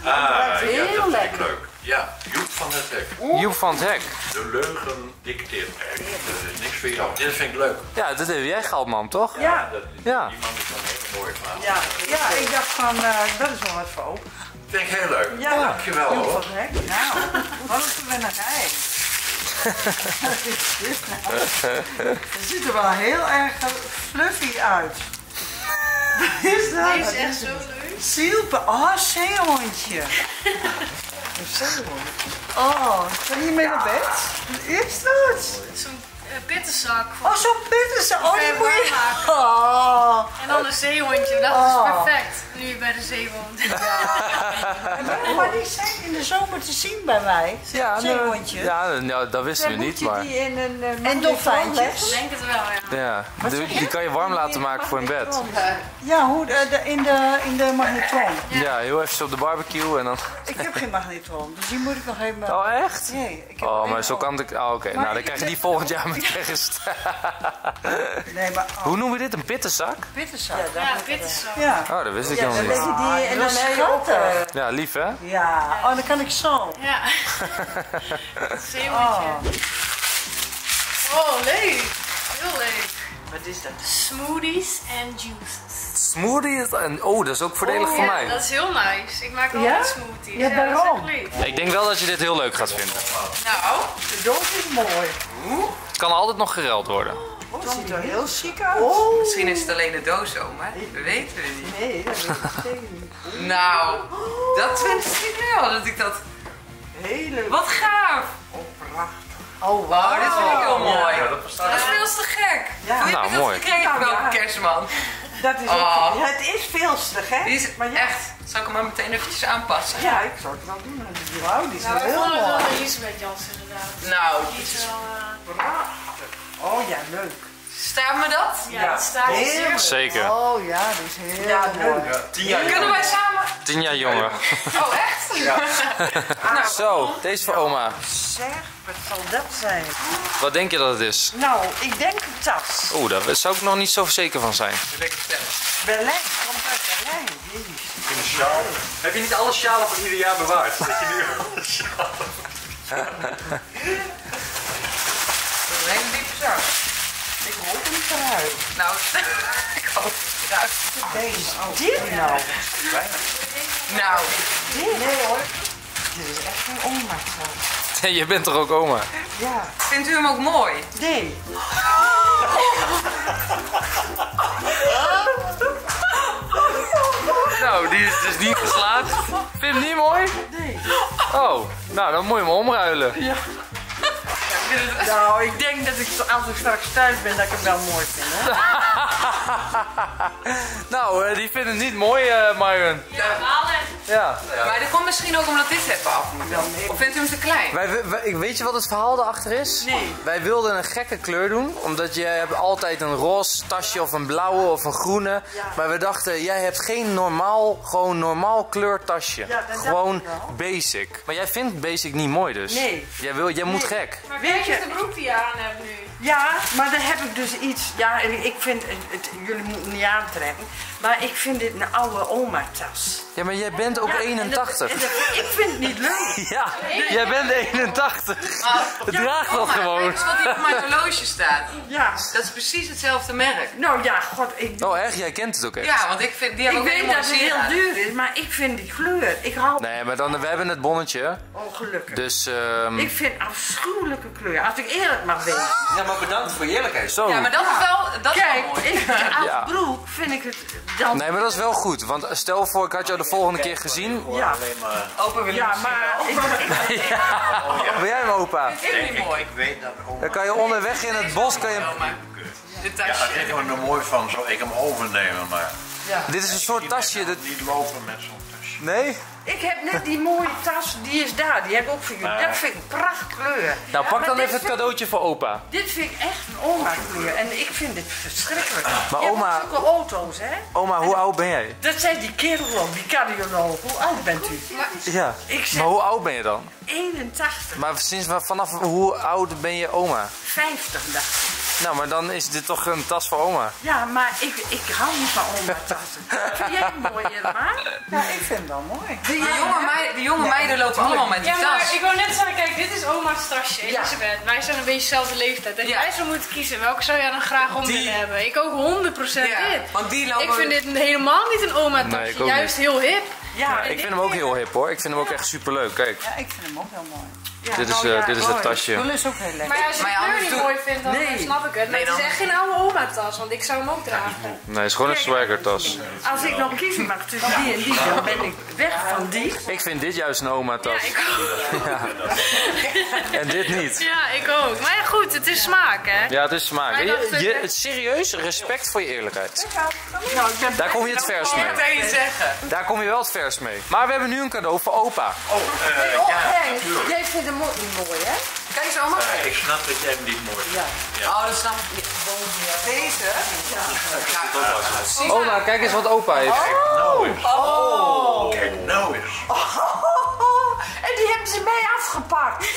Ah, heel ja, dat vind ik lekker. Ja, Joep van het Hek. Joep van het Hek. De leugen dicteert. Dat is niks voor jou. Dit vind ik leuk. Ja, dat heb jij gehaald, man, toch? Ja, Dat, Ja. Die man is een hele mooie verhaal. ja, ja ik dacht van, eh, dat is wel wat voor open. Vind ik heel leuk. Ja, Dankjewel Joep hoor. van Hek. Nou, wat een gewinnerij. Wat is [laughs] dit nou? Het ziet er wel heel erg fluffy uit. Wat is dat? Deze is echt zo leuk. Zielpe, oh, zeehondje. Zeehond. Oh, kan je mee naar bed? Wat is dat? Zo'n pittenzak. van- Oh, zo'n bitterse. Oh, die moet je... Oh. En dan een zeehondje. Dat Oh. is perfect. Nu bij de zeehond. Maar, maar die zijn in de zomer te zien bij mij. Ja, Zeehondjes. ja, nou, dat wisten we niet, maar... die in een uh, En dolfijntjes. Ik denk het wel, ja. Ja, die, die kan je warm laten maken voor in bed. Ja, hoe, eh, de, in, de, in de magnetron. Ja, heel even op de barbecue en dan... Ik heb geen magnetron, dus die moet ik nog even... Oh, echt? Nee, ik heb Oh, maar zo kan ik... Oh, oké. Nou, dan krijg je die volgend jaar met kerst. [laughs] Nee, maar... Oh, Hoe noemen we dit? Een pittenzak? bitterzak. Ja, pittenzak. Ja. Oh, dat wist ik Ja, nog dan niet. leg je die en dan heb je ook... eh, Ja, lief hè? Ja, oh, dan kan ik zo. Ja. [laughs] Zeehondje. Oh, leuk. Heel leuk. Wat is dat? Smoothies en juices. Smoothie is... En, oh, dat is ook voordelig voor ja, mij. dat is heel nice. Ik maak Ja? altijd smoothies. Ja, dat is daarom. echt leuk. Ik denk wel dat je dit heel leuk gaat vinden. Nou, De doos is mooi. Het kan altijd nog gereld worden. Oh, het ziet er heel chic uit. Misschien is het alleen de doos om, hè? Dat weten we niet. Nee, dat weet ik [laughs] niet. Nou, dat vind ik wel dat ik dat... Hele... Wat gaaf! Oh, prachtig. Oh, wauw, dit vind ik heel mooi. Ja, dat. Dat is veel te gek. Ja. Hoe heb Nou, je dat mooi. gekregen Nou, welke ja. kerstman? Dat is Oh. ook... Ja, het is veel te gek. Die is maar ja, echt... Zal ik hem maar meteen eventjes aanpassen? Ja, ik zou het wel doen. Wauw, die is nou heel vonden het wel mooi. een Elisabeth Jans inderdaad. Nou, Die is wel... Prachtig. Oh ja, leuk. Staat me dat? ja, Ja, het staat heel. Zeker. Oh ja, die is heel ja, mooi. Ja, tien jaar Kunnen wij samen? Tien jaar jonger. [laughs] Oh, echt? [laughs] Nou, Zo, deze voor oma. Zeg, wat zal dat zijn? Wat denk je dat het is? Nou, ik denk een tas. Oeh, daar zou ik nog niet zo zeker van zijn. lekker vertellen. Berlijn, komt uit Berlijn. Jezus. Een sjaal. Heb je niet alle sjalen van ieder jaar bewaard? Dat je nu [laughs] alle sjalen... Diepe zak. Ik hoop hem eruit. Nou, [laughs] ik hoop het eruit. Deze. Dit nou? Nou, Dit? Nee hoor. Dit is echt een oma. Je bent toch ook oma? Ja. vindt u hem ook mooi? Nee. [laughs] Nou, die is dus niet geslaagd. Vind je hem niet mooi? Nee. Oh, nou dan moet je hem omruilen. [laughs] Nou, ik denk dat ik als ik straks thuis ben, dat ik hem wel mooi vind. Hè? [laughs] nou, eh, die vindt het niet mooi, eh Myron. Ja. Ja. Maar dat komt misschien ook omdat dit even af moet. Of vindt u hem te klein? Wij, weet je wat het verhaal erachter is? Nee. Wij wilden een gekke kleur doen, omdat jij hebt altijd een roze tasje of een blauwe of een groene. Maar we dachten, jij hebt geen normaal, gewoon normaal kleurtasje. Ja, gewoon basic. Maar jij vindt basic niet mooi dus? Nee. Jij, wil, jij moet gek. Maar Weet je- de broek die je aan hebt nu. Ja, maar dan heb ik dus iets. Ja, ik vind het, het- jullie moeten het niet aantrekken. Maar ik vind dit een oude oma-tas. Ja, maar jij bent ook Ja, en dat- 81. en dat- ik vind het niet leuk. [laughs] Ja, jij bent 81. Draag dat Oma, gewoon. Kijk eens wat hier op mijn horloge staat. Ja. Dat is precies hetzelfde merk. Nou ja, god, ik, Oh echt? Jij kent het ook echt? Ja, want ik vind die ik hebben ook weet dat het heel duur is, maar ik vind die kleur. Ik hou Nee, maar dan, we hebben het bonnetje. ongelukkig. Dus, ehm Ik vind afschuwelijke kleur. Als ik eerlijk mag wezen. Ja, maar bedankt voor je eerlijkheid. zo. Ja, maar dat is wel, dat is wel Kijk, mooi. ik, [laughs] als Ja. broek vind ik het dan... Nee, maar dat is wel goed. Want stel voor, ik had jou de volgende keer gezien. Ja, Alleen maar... Open willen ja maar ik, Ben jij hem opa? Ik vind hem niet mooi. Ik weet dat oma... Dan kan je onderweg in het bos, kan je... Ja, ik hem er mooi van zou ik hem overnemen, maar... Dit is een soort tasje. Dat... Niet lopen met zo'n tasje. Nee? Ik heb net die mooie tas, die is daar. Die heb ik ook voor jullie. Dat vind ik een prachtkleur. Nou, pak dan even het cadeautje voor opa. Dit vind ik echt een oma kleur. En ik vind dit verschrikkelijk. Maar oma- hebt ook zulke auto's, hè? Oma, hoe oud ben jij? Dat zijn die kerel, die cardioloog. Hoe oud bent u? Ja. Maar hoe oud ben je dan? 81, Maar sinds vanaf hoe oud ben je oma? 50 dacht ik. Nou, maar dan is dit toch een tas voor oma. Ja, maar ik, ik hou niet van oma-tassen. Vind jij mooi, Irma? Ja, ik vind het wel mooi. De jonge, meiden, de jonge meiden lopen allemaal met die Ja, maar tas. ik wou net zeggen, kijk, dit is oma's tasje, Elisabeth. Wij zijn een beetje dezelfde leeftijd. En Ja. jij zou moeten kiezen, welke zou jij dan graag om willen hebben? Ik ook 100% Ja, dit. want die lopen... Ik vind dit helemaal niet een oma-tasje, Nee, ik ook juist heel hip. Ja, Ik vind hem ook heel hip hoor. Ik vind hem ook echt super leuk. Kijk, Ja, ik vind hem ook heel mooi. Ja, dit is, nou eh, ja, dit is het tasje. Spul is ook heel lekker. Maar als je ja, kleur niet doe- mooi vindt, dan Nee. snap ik het. Maar Nee, het is echt geen oude oma-tas, want ik zou hem ook dragen. Nee, het is gewoon een swaggertas. Als ik nog kiezen mag tussen die en die, dan ben ik weg van die. Ik vind dit juist een oma-tas. Ja, ik ook. [laughs] En dit niet. Ja, ik ook. Maar ja, goed, het is smaak, hè? Ja, het is smaak. Je, je, het serieus, respect voor je eerlijkheid. Nou, Daar kom je het vers mee. Daar kom je wel het vers mee. Maar we hebben nu een cadeau voor opa. Oh, eh, Oh, ja, Henk, natuurlijk. jij vindt hem ook niet mooi, hè? Kijk eens, oma. Eh, ik snap dat jij hem niet mooi vindt. Oh, dat snap ik. Deze? Oma, kijk eens wat opa heeft. Nou eens. Oh. Kijk nou eens. En die hebben ze mij afgepakt.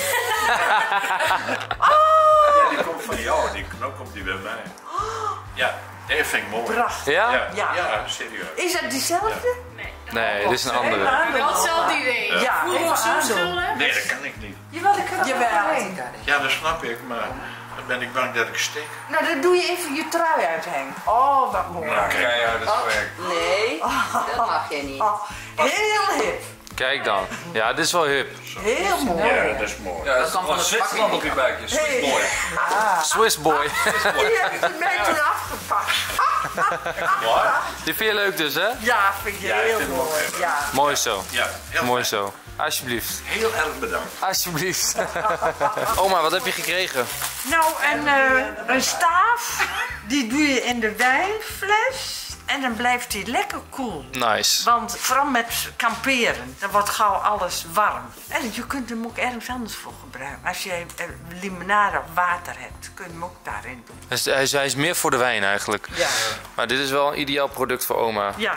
Ja, die komt van jou. Die knop komt die bij mij. Ja, dat vind ik mooi. Prachtig. Ja? Ja, Ja. ja, serieus. Is dat diezelfde? Nee, dit is een andere. Ik wel hetzelfde idee. Ja, zo schilderen. Nee, dat kan ik niet. Jawel, ik kan Jawel. Jawel. Ja, dat snap ik, maar dan ben ik bang dat ik stik. Nou, dan doe je even je trui uit, Henk. Oh, wat mooi. Nou, kijk. Keihard is werk. Nee, dat mag je niet. Oh, heel hip. Kijk dan. Ja, dit is wel hip. Heel mooi. Ja, dat is mooi. Ja, dat is kan van Zwitserland op je buikje. Swiss Hey. boy. Swiss boy. Die hebben ze mij toen afgepakt. Dit vind je leuk dus, hè? Ja, vind je Ja, ik heel vind hem ook mooi. heel leuk. Ja. Mooi zo. Ja, heel Mooi fijn. zo. Alsjeblieft. Heel erg bedankt. Alsjeblieft. [laughs] Oma, wat heb je gekregen? Nou, en eh, een staaf, die doe je in de wijnfles. En dan blijft die lekker koel. Nice. Want vooral met kamperen, dan wordt gauw alles warm. En je kunt hem ook ergens anders voor gebruiken. Als je eh, limonade of water hebt, kun je hem ook daarin doen. Hij is, hij is- hij is meer voor de wijn eigenlijk. Ja. Maar dit is wel een ideaal product voor oma. Ja.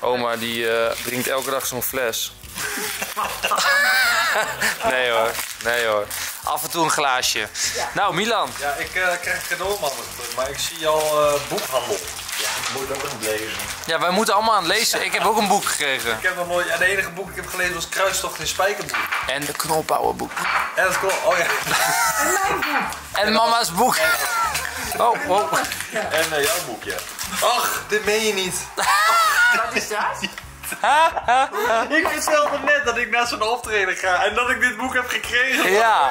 Oma die eh, drinkt elke dag zo'n fles. [laughs] nee hoor, nee hoor. Af en toe een glaasje. Nou Milan, Ja, ik eh, krijg een cadeau man, maar ik zie al eh, boekhandel. Ja, ik moet ook nog lezen. ja, wij moeten allemaal aan het lezen. Ik heb ook een boek gekregen. Ik heb nog nooit, ja, de enige boek ik heb gelezen was Kruistocht in Spijkerboek. En de knolbouwenboek. En dat klopt, oh ja. En mama's boek. Oh, oh. En eh, jouw boek, ja. Ach, dit meen je niet. Wat is dat? [laughs] [laughs] Ik vertelde net dat ik naar zo'n optreden ga en dat ik dit boek heb gekregen. Ja,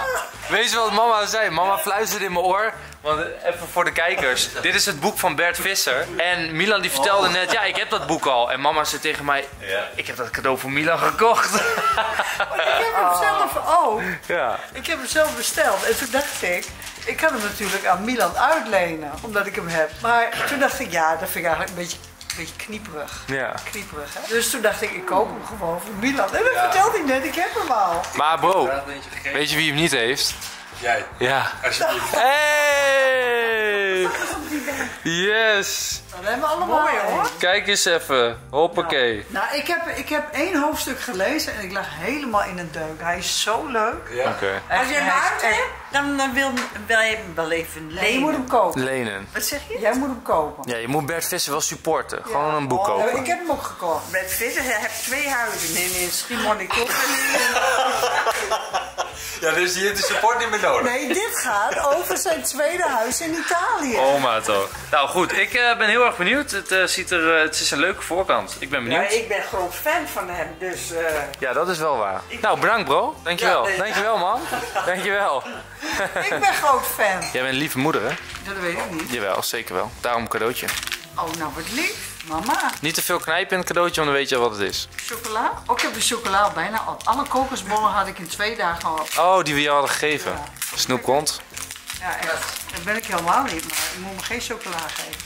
weet je wat mama zei? Mama fluisterde in mijn oor. Want eh, even voor de kijkers. Dit is het boek van Bert Visser. En Milan die vertelde net, ja ik heb dat boek al. En mama zei tegen mij, ik heb dat cadeau voor Milan gekocht. [laughs] Ik heb hem zelf ook. Ja. Ik heb hem zelf besteld. En toen dacht ik, ik kan hem natuurlijk aan Milan uitlenen, omdat ik hem heb. Maar toen dacht ik, ja, dat vind ik eigenlijk een beetje, een beetje knieperig. ja. Knieperig, hè? Dus toen dacht ik, ik koop hem gewoon voor Milan. En dan vertelde hij net, ik heb hem al. Maar bro, Ja, dat weet je wie hem niet heeft? Jij, Ja. alsjeblieft. [laughs] Hey! Yes! Dat hebben we allemaal, Mooi, hoor. Kijk eens even. Hoppakee. Nou, ik heb, ik heb één hoofdstuk gelezen en ik lag helemaal in een deuk. Hij is zo leuk. Ja. Oké. Als je hem uit hebt, dan dan wil wij hem wel even Nee, je moet hem lenen. kopen. Lenen. Wat zeg je? Jij moet hem kopen. Ja, je moet Bert Visser wel supporten. Gewoon een boek Ja, kopen. ik heb hem ook gekocht. Met Visser, hij heeft twee huizen. In, in Schiermonnikoog en in... Ja, dus die heeft de support niet meer nodig. Nee, dit gaat over zijn tweede huis in Italië. Oma toch. Nou goed, ik eh, ben heel erg benieuwd. Het, eh, ziet er, eh, het is een leuke voorkant. Ik ben Ja, benieuwd. ik ben groot fan van hem, dus... eh, Ja, dat is wel waar. Nou, bedankt bro. Dankjewel. Ja, nee. Dankjewel man. [laughs] Dankjewel. [laughs] ik ben groot fan. Jij bent een lieve moeder hè? Dat weet ik niet. Jawel, zeker wel. Daarom een cadeautje. Oh, nou wat lief. Mama, Niet te veel knijpen in het cadeautje, want dan weet je al wat het is. chocola? Ook ik heb de chocola bijna op. Alle kokosbollen had ik in twee dagen al. Oh, die we je hadden gegeven. Komt. Ja, echt. Dat ben ik helemaal niet, maar je moet me geen chocola geven.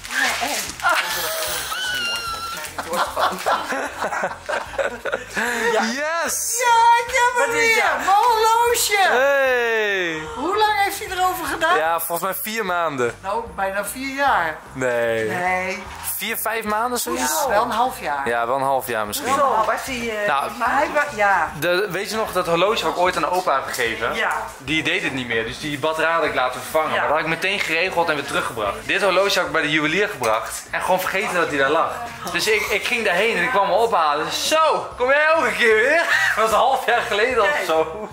[laughs] Yes! Ja, ik heb hem weer. dat? Mijn horloge. Hey! Hoe lang heeft hij erover gedaan? Ja, volgens mij vier maanden. Nou, bijna vier jaar. Nee. Nee, vier, vijf maanden zoiets? Ja, wel een half jaar. Ja, wel een half jaar misschien. Zo, was hij... eh, Nou, maar hij ja. De, weet je nog dat horloge wat ik ooit aan opa heb gegeven? Ja. Die deed het niet meer, dus die batterij had ik laten vervangen. Ja. Maar dat had ik meteen geregeld en weer teruggebracht. Dit horloge had ik bij de juwelier gebracht en gewoon vergeten dat hij daar lag. Dus ik, ik ging daarheen en ik kwam hem ophalen. Zo, kom jij ook een keer weer? [laughs] Dat was een half jaar geleden of zo.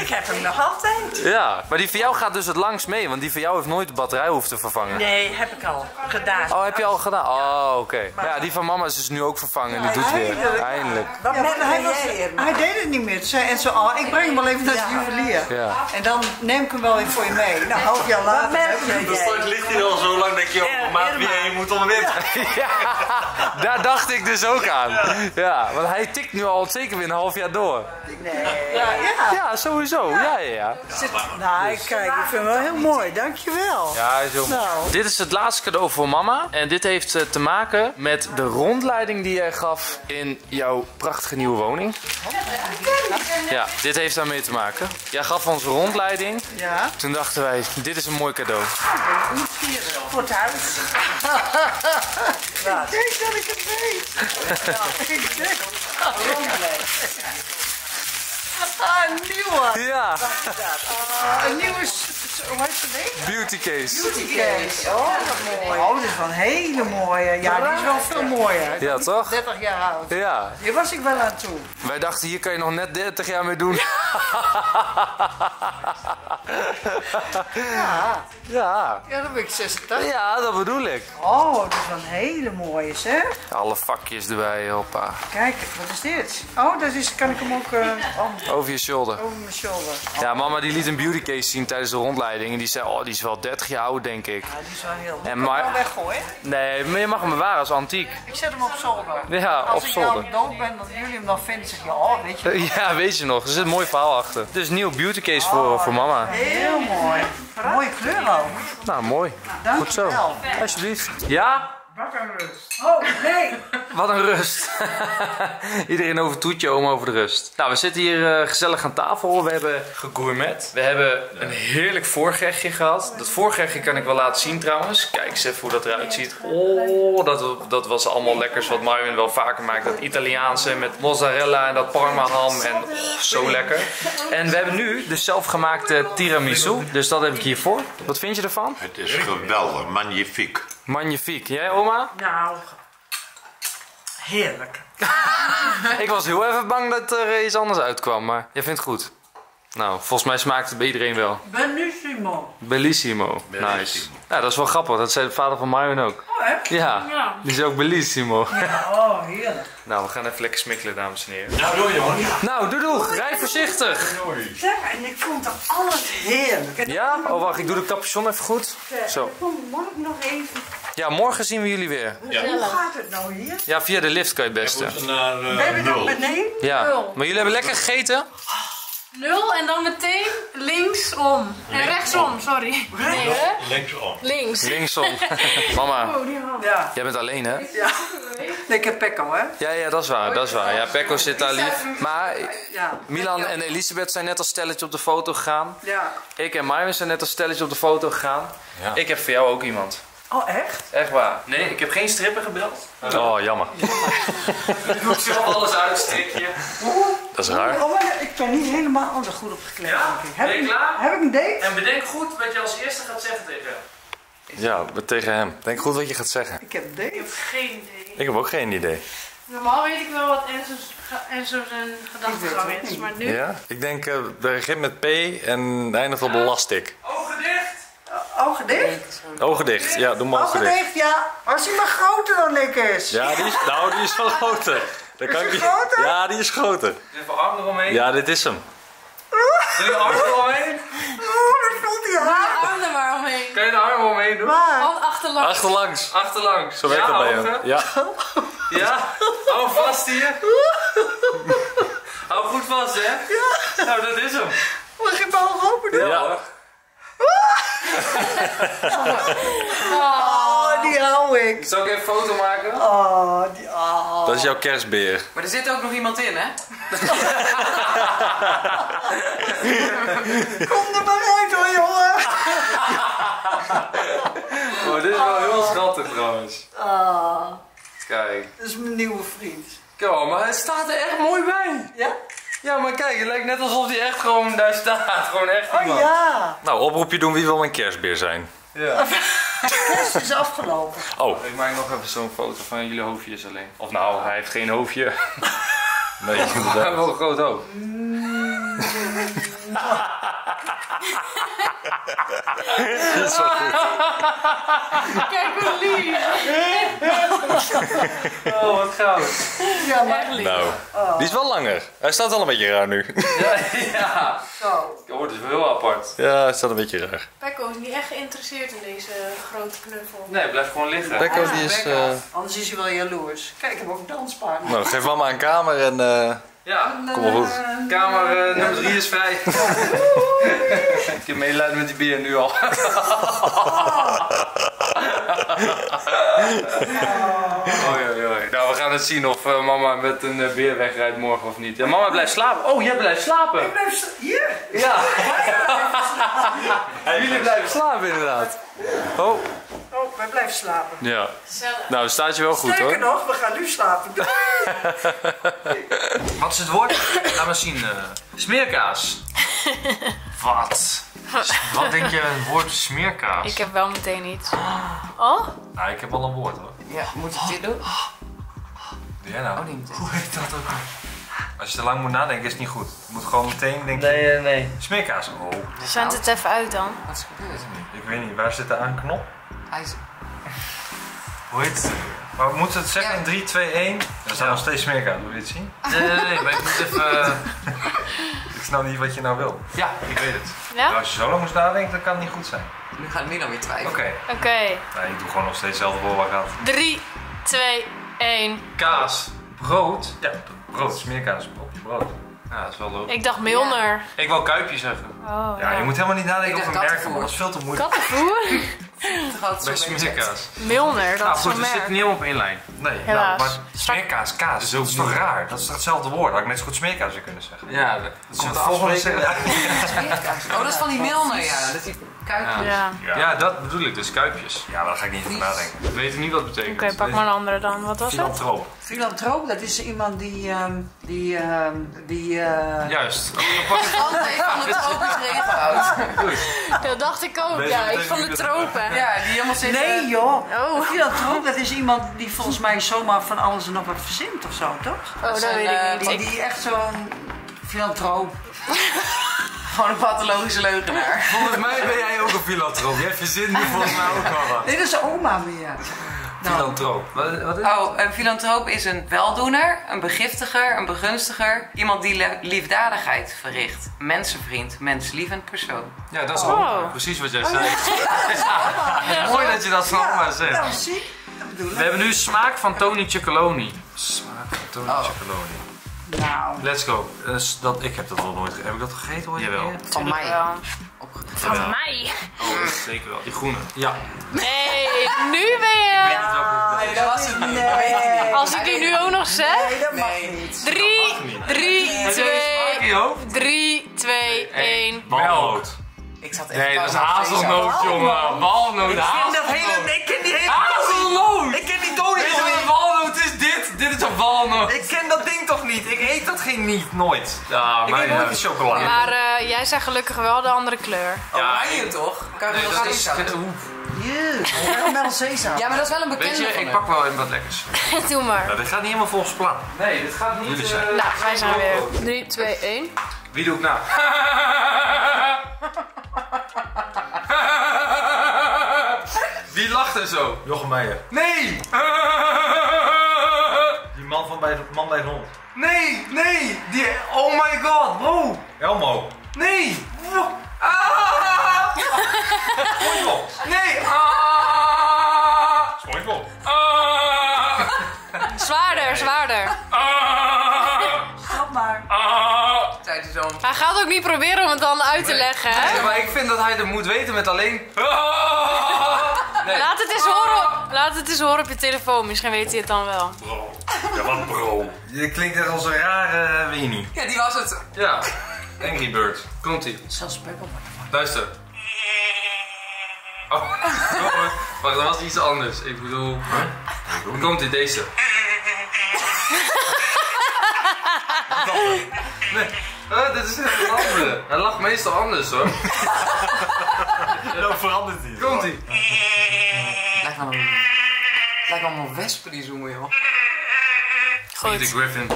Ik heb hem nog altijd. Ja, maar die van jou gaat dus het langst mee, want die van jou heeft nooit de batterij hoeven te vervangen. Nee, heb ik al gedaan. Oh, heb je al gedaan? Oh, oké. Ja, die van mama is dus nu ook vervangen. Die doet weer. Eindelijk. Ja, hij, was, hij deed het niet meer. Zei en zo, oh, ik breng hem wel even naar de juwelier. Ja. En dan neem ik hem wel even voor je mee. Nou, een half jaar later je. Dus straks ligt hij al zo lang dat je op maat wie heen moet om hem weer te [laughs] Ja, daar dacht ik dus ook aan. Ja, want hij tikt nu al zeker weer een half jaar door. Nee. Ja, ja. Ja, sowieso. Ja, ja, ja. Nou, kijk, ik vind hem wel heel mooi. Dankjewel. Ja, hij is heel mooi. Nou. Dit is het laatste cadeau voor mama. En dit heeft eh, te maken met de rondleiding die jij gaf in jouw prachtige nieuwe woning. Ja, dit heeft daarmee te maken. Jij gaf ons een rondleiding. Ja. Toen dachten wij, dit is een mooi cadeau. Voor het huis. [laughs] Ik denk dat ik het weet. [laughs] Ja, ik denk. Een nieuwe. Ja, Ah, een nieuwe, hoe heet ze beauty case. Beauty case. Oh, wat mooi. Oh, dit is wel een hele mooie. Ja, die is wel veel mooier. Ja, toch? 30 jaar oud. Ja. Hier was ik wel aan toe. Wij dachten, hier kan je nog net 30 jaar mee doen. Ja, [laughs] Ja. ja dan ben ik 86. Ja, dat bedoel ik. Oh, dit is wel een hele mooie, zeg. Alle vakjes erbij, hoppa. Kijk, wat is dit? Oh, dat is, kan ik hem ook eh, oh, Over je shoulder. over mijn shoulder. Ja, mama die liet een beauty case zien tijdens de rondleiding. En die zei, oh, die is wel 30 jaar oud, denk ik. Ja, die is wel heel. En ik maar- wel weggooien? Nee, maar je mag hem bewaren als antiek. Ik zet hem op zolder. Ja, Als op ik zolder. nou dood ben, dat jullie hem dan vinden, zeg je, oh, weet je. [laughs] Ja, weet je nog. Er zit een mooi verhaal achter. Dus een nieuw beauty case voor, voor mama. Heel mooi. Mooie kleur ook. Nou, mooi. Dank Goed zo. je wel. Alsjeblieft. Ja? Wat een rust. Oh, nee. [laughs] Wat een rust. [laughs] Iedereen over toetje, om over de rust. Nou, we zitten hier eh, gezellig aan tafel. We hebben gegourmet. We hebben een heerlijk voorgerechtje gehad. Dat voorgerechtje kan ik wel laten zien trouwens. Kijk eens even hoe dat eruit ziet. Oh, dat, dat was allemaal lekkers wat Marvin wel vaker maakt. Dat Italiaanse met mozzarella en dat parma ham. En oh, zo lekker. En we hebben nu de zelfgemaakte tiramisu. Dus dat heb ik hiervoor. Wat vind je ervan? Het is geweldig, magnifiek. Magnifiek. Jij oma? Nou, heerlijk. [laughs] Ik was heel even bang dat er iets anders uitkwam, maar jij vindt het goed. Nou, volgens mij smaakt het bij iedereen wel. Benissimo. Bellissimo. Nice. Ja, dat is wel grappig. Dat zei de vader van Marvin ook. Oh, echt? Ja, Ja. die is ook bellissimo. Oh, heerlijk. Nou, we gaan even lekker smikkelen, dames en heren. Nou, doe jongen. Nou, doe doe. Rij voorzichtig. Zeg, en ik vond er alles heerlijk. Ja? Oh, wacht. Ik doe de capuchon even goed. Zo. Mag ik nog even... Ja, morgen zien we jullie weer. Hoe gaat het nou hier? Ja, via de lift kan je het beste. Naar Ben eh, je nog nul. beneden? Ja. Maar jullie hebben lekker gegeten? Nul en dan meteen linksom. En rechtsom, sorry. Nee, hè? Linksom. Links. Linksom. [laughs] Mama, Oh. Ja. jij bent alleen, hè? Ja. Lekker pekko, hè? Ja, ja, dat is waar. Dat is waar. Ja, Pekko zit daar lief. Maar Ja. Milan en Elisabeth zijn net als stelletje op de foto gegaan. Ja. Ik en Marvin zijn net als stelletje op de foto gegaan. Ja. Ik heb voor jou ook iemand. Oh, echt? Echt waar. Nee, ik heb geen stripper gebeld. Oh, jammer. [laughs] Ik doe zelf alles uitsteken. Dat is raar. Oh, maar ik ben niet helemaal oh, goed op gekleed, Ja? denk ik. Heb, Ben je ik, klaar? heb ik een date? En bedenk goed wat je als eerste gaat zeggen tegen hem. Ja, tegen hem. Denk goed wat je gaat zeggen. Ik heb een date. Geen idee. Ik heb ook geen idee. Normaal weet ik wel wat Enzo's, Enzo zijn gedachtegang is, maar nu... Ja? Ik denk, eh het begint met P en eindigt op lastig. Ogen dicht! Ogen dicht? Ogen dicht. Ja, doe maar Ogen ogen dicht. dicht, ja. Was hij maar groter dan ik is? Ja, die is, nou, die is wel [laughs] groter. Dat kan Is die niet- groter? Ja, die is groter. Even arm eromheen. Ja, dit is hem. Doe je arm eromheen? Oeh, dat voelt hij hard. Arm er maar omheen. Kan je de arm omheen doen? Waar? Hand achterlangs. Achterlangs. Achterlangs. Zo werkt ja, dat bij hem. Ja. Ja? Hou vast hier. Hou goed vast, hè? Ja. Nou, dat is hem. Mag ik mijn ogen open doen? Ja. Oh, die hou ik. Zal ik even een foto maken? Oh, die, oh. Dat is jouw kerstbeer. Maar er zit ook nog iemand in, hè? [laughs] Kom er maar uit hoor, jongen. [laughs] Oh, dit is wel heel schattig trouwens. Oh, Kijk. Dat is mijn nieuwe vriend. Kijk, maar het staat er echt mooi bij. Ja? Ja, maar kijk, het lijkt net alsof hij echt gewoon daar staat. Gewoon echt Oh iemand. ja. Nou, oproepje doen wie wil mijn kerstbeer zijn. Ja. [laughs] Kerst is afgelopen. Oh, Ik maak nog even zo'n foto van jullie hoofdjes alleen. Of nou, hij heeft geen hoofdje. nee, [laughs] Hij heeft wel een groot hoofd. Dat is wel goed. Kijk hoe lief. Oh, wat goud. Ja, maar Nou, die is wel langer. Hij staat wel een beetje raar nu. Ja, ja. zo. Oh, het is wel heel apart. Ja, hij staat een beetje raar. Pekko is niet echt geïnteresseerd in deze grote knuffel. Nee, blijf gewoon liggen. Pekko Ah, die is... eh. Anders is hij wel jaloers. Kijk, ik heb ook een danspaard. Nou, geef mama een kamer en... eh, Ja, kom maar goed. kamer eh, nummer 3 is vrij. [laughs] ik heb medelijden met die bier nu al. [laughs] Oei, oei, oei. Nou, we gaan het zien of eh, mama met een eh, beer wegrijdt morgen of niet. Ja, mama blijft slapen. Oh, jij blijft slapen. Ik blijf Hier. Ja. [laughs] Jullie blijven slapen inderdaad. Oh, Oh, wij blijven slapen. Ja. Nou, staat je wel goed Sterker hoor. nog, we gaan nu slapen. [laughs] wat is het woord? Laat maar zien. eh, smeerkaas. [laughs] Wat? [laughs] Wat denk je het woord smeerkaas? Ik heb wel meteen iets. Oh? Nou, ik heb al een woord hoor. Ja, moet ik dit doen? Doe jij nou? Oh, niet. Hoe heet dat ook? Als je te lang moet nadenken is het niet goed. Je moet gewoon meteen denken. Nee, eh, nee. Smeerkaas. Oh, Zend het even uit dan. Wat is gebeurd? ik weet niet. Waar zit de aanknop? Hij is... Hoe heet het? Maar we moeten het zeggen Ja. in 3, 2, 1. Er staat nog steeds smeerkaas. Wil je het zien? Nee, nee, nee. Maar ik moet even... eh, ik snap niet wat je nou wil. Ja, ik weet het. Ja? Als je zo lang moest nadenken, dan kan het niet goed zijn. Nu gaat Milan weer Oké. twijfelen. Oké. Nou, ik doe gewoon nog steeds hetzelfde had. 3, 2, 1. Kaas. Brood. Ja, brood. Smeerkaas op je brood. Ja, dat is wel leuk. Ik dacht Milner. Ik wil kuipje zeggen. Oh, Ja, je moet helemaal niet nadenken Ik over merken, man. Dat is veel te moeilijk. Kattenvoer? [laughs] Altijd Bij smeerkaas. Milner, dat Nou is goed, zo'n we zitten niet helemaal op één lijn. Nee, nou, Helaas. maar smeerkaas, kaas, dat is toch raar? Dat is toch hetzelfde woord? Had ik net zo goed smeerkaas zou kunnen zeggen. Ja, dat Dat is het de volgende. [laughs] Smeerkaas. Oh, dat is van die Milner, ja. Dat die kuipjes. Ja. Ja. dat bedoel ik, dus kuipjes. Ja, maar daar ga ik niet over nadenken. Ik weet niet wat het betekent. Oké, pak maar een andere dan. Wat was het? Filantroop. Filantroop, dat is iemand die... ehm, die, ehm, die eh, Juist. [laughs] Altijd van het tropisch regenwoud. Dat dacht ik ook, ja. Ik van de tropen. Ja, die helemaal zit... Nee joh, Oh. dat is iemand die volgens mij zomaar van alles en nog wat verzint of zo, toch? Oh, dat zijn, weet eh, ik Die, niet. die echt zo'n filantroop. [laughs] Gewoon een pathologische leugenaar. Volgens mij ben jij ook een filantroop. Jij verzint nu volgens mij ook wel wat. Dit is oma weer. Filantroop. Wat, wat is Oh, een filantroop is een weldoener, een begiftiger, een begunstiger. Iemand die liefdadigheid verricht. Mensenvriend, menslievend persoon. Ja, dat is Oh. ook precies wat jij zei. [laughs] Ja, Mooi dat je dat van oma zegt. Nou, zie, dat bedoel We hebben nu smaak van Tony Chocoloni. Smaak van Tony Oh. Chocoloni. Nou, Let's go. Dus dat, ik heb dat nog nooit Heb ik dat gegeten ooit? Jawel. Van mij. Van mij. Oh, zeker wel. Die groene. Ja. Nee, nu ben je... Nee, dat was het niet. nee. Dat weet ik niet. Als ik die nu ook nog zeg. Nee, dat mag niet. 3, 3, Smaak 2, je hoofd? 3, 2, 1. Melk. Ik zat echt Nee, dat is hazelnoot, jongen. Walnoot, Ik ken dat hazelnoot. hele... Ik ken die hele... Hazelnoot! Ik ken die walnoot. Ik ken dat ding toch niet? Ik eet dat geen niet, nooit. Ja, Ik eet nooit chocolade. Maar eh, jij zegt gelukkig wel de andere kleur. Oranje toch? Kan Nee, je dat is... zout. Jee, caramel sesam. Ja, maar dat is wel een Weet bekende je, van ik pak wel even wat lekkers. [laughs] Doe maar. Nou, dit gaat niet helemaal volgens plan. Nee, dit gaat niet... Zijn- eh, Nou, wij zijn er weer. 3, 2, 1. Wie doe ik nou? [laughs] Wie lacht er zo? Jochem Meijer. Nee! [laughs] Man van bij, man bij de hond. Nee, nee! Die, oh my god, bro! Elmo. Nee! Ah! SpongeBob! Nee! Ah! SpongeBob. Ah! Zwaarder, zwaarder. Ah! Stop maar. Ah! Tijd is om. Hij gaat ook niet proberen om het dan uit te leggen, hè? Ja, maar ik vind dat hij het moet weten met alleen... Ah! Laat, het eens horen, op, laat het eens horen op je telefoon, misschien weet hij het dan wel. Bro. Ja, wat bro. Je klinkt echt als een rare eh, niet. Ja, die was het. Ja, Angry Bird. Komt-ie. Zelfs Peppa. Luister. Oh, [laughs] wacht, dat was iets anders. Ik bedoel... Komt-ie, deze. [laughs] nee oh, dit is een andere. Hij lacht meestal anders hoor. Dan verandert hij. Komt ie. Lijkt wel een... Lijkt allemaal wespen die zoomen, joh. Peter Griffin.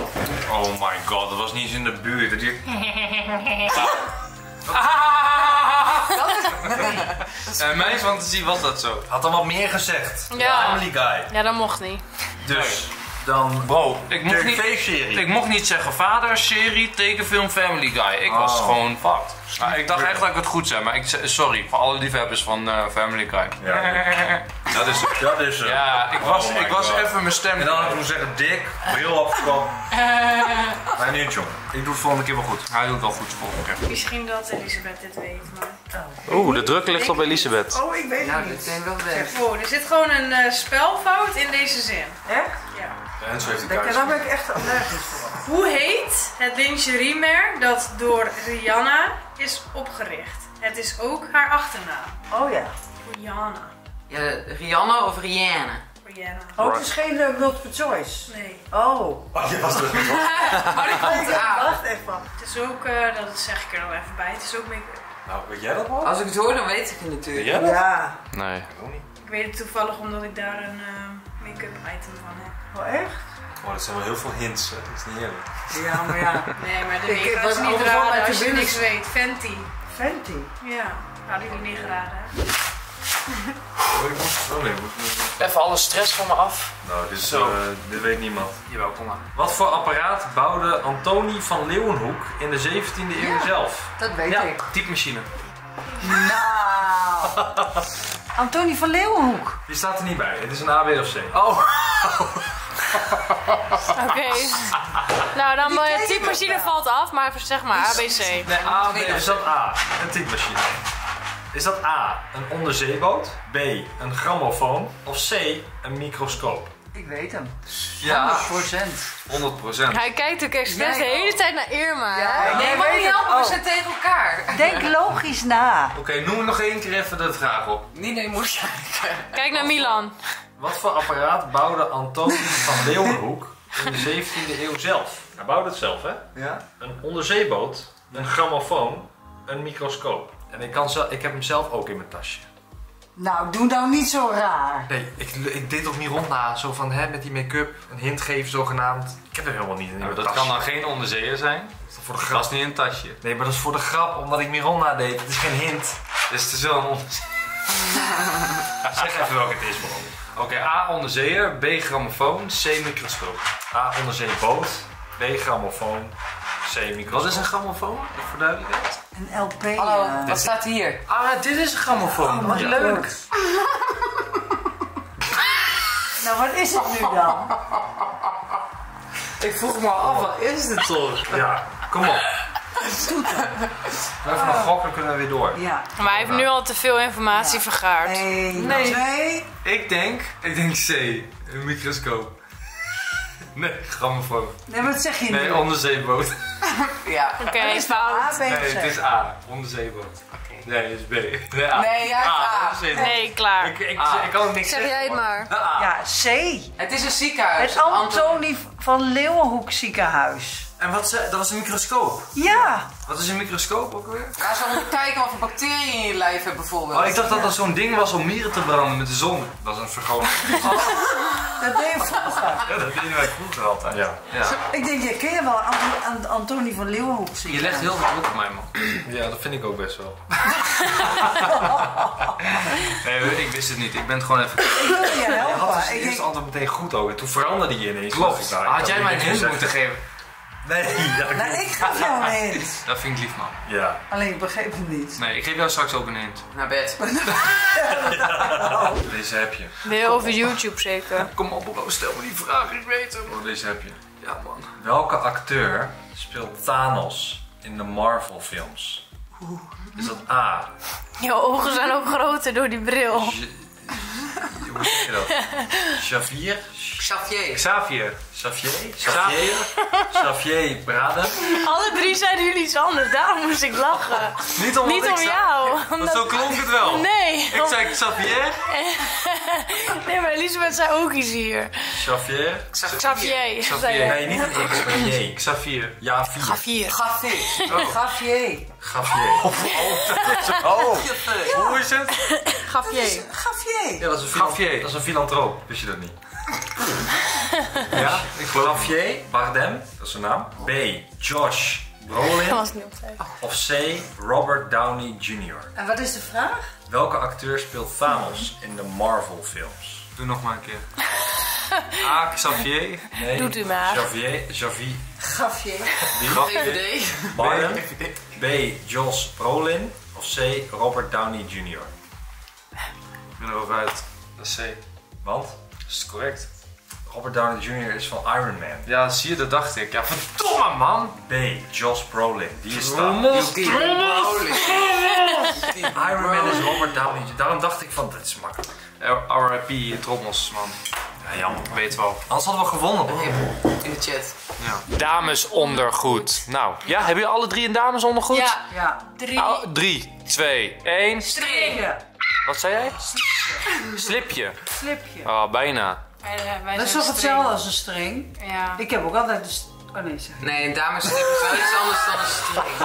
Oh my god, dat was niet eens in de buurt. Dat die... In mijn fantasie was dat zo. Had dan wat meer gezegd. Ja. Family Guy. Ja, dat mocht niet. Dus, dan... Wow, Ik mocht niet- TV-serie. Ik mocht niet zeggen vader, serie, tekenfilm, Family Guy. Ik was Oh. gewoon fucked. Nou, ik dacht echt dat ik het goed zei, maar ik zei, sorry voor alle liefhebbers van eh, Family Guy. Ja, [laughs] Dat is het. dat is het. Ja, ik was, Oh my ik was even mijn stem. En dan had ik moeten zeggen dik, bril opgekomen. [laughs] Maar niet jong. Ik doe het volgende keer wel goed. Hij doet wel goed volgende keer. Misschien dat Elisabeth dit weet, maar... Oeh, de druk ligt op Elisabeth. Oh, ik weet het dit niet. zijn wel weg. Wow, er zit gewoon een eh, spelfout in deze zin. Echt? Ja. En zo heeft hij Daar, thuis. daar ben ik echt allergisch voor. Hoe heet het lingeriemerk dat door Rihanna is opgericht? Het is ook haar achternaam. Oh ja. Rihanna. Ja, Rihanna of Rihanna? Rihanna. Oh, het is geen uh, multiple choice. Nee. Oh. Oh, je was er. Maar [laughs] die komt Ik aan. dacht even. Het is ook, eh, dat zeg ik er nog even bij, het is ook make-up. Nou, weet jij dat wel? Als ik het hoor, dan weet ik het natuurlijk. Weet jij dat? Ja. Nee. Ik weet het toevallig omdat ik daar een eh, make-up item van heb. Oh, echt? Oh, dat zijn wel heel veel hints, hè. Dat is niet eerlijk. Ja, maar ja. [laughs] Nee, maar de wat is niet overal raden uit de als je binnen- niks weet. Fenty. Fenty. Ja, hadden jullie niet geraden. hè? [laughs] Oh, ik moest... Oh nee. Even alle stress van me af. Nou, dit, is, Zo. eh, dit weet niemand. Jawel, kom maar. Wat voor apparaat bouwde Antonie van Leeuwenhoek in de 17e eeuw zelf? Dat weet Ja, ik. typemachine. Nou. [laughs] Antonie van Leeuwenhoek. Die staat er niet bij. Het is een A, B of C. Oh, [laughs] Oké. nou, dan uh, ken je typemachine valt af, maar zeg maar ABC. Nee, A, B. Is dat A? Een typemachine. Is dat A, een onderzeeboot? B, een grammofoon? Of C, een microscoop? Ik weet hem. ja, 100%. 100 procent. Hij kijkt ook expres de Jij hele ook. tijd naar Irma. Ja, hè? ja. Nee, maar niet helpen, we Oh. zijn tegen elkaar. Denk logisch na. Oké, noem me nog één keer even de vraag op. Niet nee, moet kijken. Kijk naar Milan. Wat voor apparaat bouwde Antonie van Leeuwenhoek in de 17e eeuw zelf? Hij bouwde het zelf, hè? Ja. Een onderzeeboot, een grammofoon, een microscoop. En ik, kan zelf, ik heb hem zelf ook in mijn tasje. Nou, doe nou niet zo raar. Nee, ik, ik deed ook niet rond na. Zo van, hè, met die make-up, een hint geven zogenaamd. Ik heb er helemaal niet in mijn dat tasje. kan dan geen onderzeeër zijn. Dat is voor de Dat grap. is niet een tasje. Nee, maar dat is voor de grap, omdat ik Miranda deed. Het is geen hint. [laughs] Dus het is wel een onderzeeër. Zeg even welke het is, man. Oké, A onderzeeër, B grammofoon, C microscoop. A, onderzeeboot. B, grammofoon. C, microscoop. Wat is een grammofoon? Voor duidelijkheid. Een LP. Hallo, eh. wat staat hier? Ah, dit is een grammofoon. Wat Ja. leuk. [laughs] nou, wat is het nu dan? Ik vroeg me af, wat is dit toch? Ja, kom op. Toeter. Even nog gokken, kunnen we weer door. Ja. Maar hij heeft nu al te veel informatie vergaard. 1, Nee. 2. Ik denk, ik denk C, een microscoop. Nee, grammofoon. Nee, wat zeg je Nee, nu? onderzeeboot. [laughs] Ja. Oké, A, fout. B Nee, het is A, onderzeeboot. Nee, het is B. Nee, A. Nee, A. onderzeeboot. Nee, klaar. Ik, ik, A. ik kan ook niks Zeg zeggen. jij het maar. A. Ja, C. Het is een ziekenhuis. Het Antonie van Leeuwenhoek ziekenhuis. En wat ze, dat was een microscoop. Ja. Wat is een microscoop ook weer? Ja, ze moeten kijken wat voor bacteriën in je lijf hebt bijvoorbeeld. Oh, ik dacht dat dat zo'n ding was om mieren te branden met de zon. Dat is een vergroting. [laughs] Dat deed je vroeger. ja, dat deden wij vroeger altijd. Ja. Ja. Ik denk, je ken je wel Ant- Ant- Antonie van Leeuwenhoek Je ziekenhuis. legt heel veel druk op mij, man. ja, dat vind ik ook best wel. [laughs] Nee, ik wist het niet. Ik ben het gewoon even... Ik wil je Je had dus helpen. het denk, antwoord meteen goed ook. En toen veranderde je ineens. Klopt. nou, Had jij mij een hint moeten geven? Nee, ik- nou, ik gaf jou een hint. [laughs] Dat vind ik lief, man. ja. Alleen ik begreep het niet. Nee, ik geef jou straks ook een hint. Naar bed. [laughs] [laughs] Deze heb je. Weer over YouTube zeker. Kom op, bro. Stel me die vraag. Ik weet hem. Oh, deze heb je. Ja, man. Welke acteur speelt Thanos in de Marvel films? Is dat A? Je ogen zijn ook groter door die bril. Je- hoe zeg je dat? Xavier? Xavier. Xavier. Xavier? Xavier? Xavier Braden? Alle drie zeiden jullie iets anders, daarom moest ik lachen. Niet omdat Niet om jou. Want omdat- zo klonk het wel. Nee. Ik zei Xavier. [laughs] Nee, maar Elisabeth zei ook iets hier. Xavier. Xavier. zei je. Nee, niet een X, maar een J. Xavier. Ja, vier. Xavier. Xavier. Oh. Xavier. Xavier. Oh, oh. Hoe is het? Xavier. Xavier. Ja, dat is een, filan- Xavier. dat is een filantroop. Wist je dat niet? Ja, ik geloof Xavier Bardem, dat is zijn naam. B. Josh Brolin. Dat was niet op tijd. Of C. Robert Downey Jr. En wat is de vraag? Welke acteur speelt Thanos in de Marvel films? Doe nog maar een keer. A. [laughs] Xavier. Nee. Doet u maar. Xavier. Xavier. Gafje. VVD. [laughs] Bardem. B. Josh Brolin. Of C. Robert Downey Jr. Ik ben erover uit. Dat is C. Want is correct. Robert Downey Jr. is van Iron Man. Ja, zie je, dat dacht ik. Ja, verdomme man. B. Josh Brolin. Die is daar. Trommels, Die trommels. [laughs] Iron Man is Robert Downey Jr. Daarom dacht ik van, dit is makkelijk. R.I.P. trommels, man. Ja, jammer. Weet wel. Anders hadden we gewonnen. hoor. In de chat. Ja. Damesondergoed. Nou, ja, hebben jullie alle drie een damesondergoed? Ja, Ja. drie. Oh, drie, twee, één. String. Ja. Wat zei jij? Slipje. Slipje. Oh, bijna. Wij, wij Dat is toch string. hetzelfde als een string? Ja. Ik heb ook altijd een... st- Oh nee, zeg. Nee, een damesslip is wel iets anders dan een string.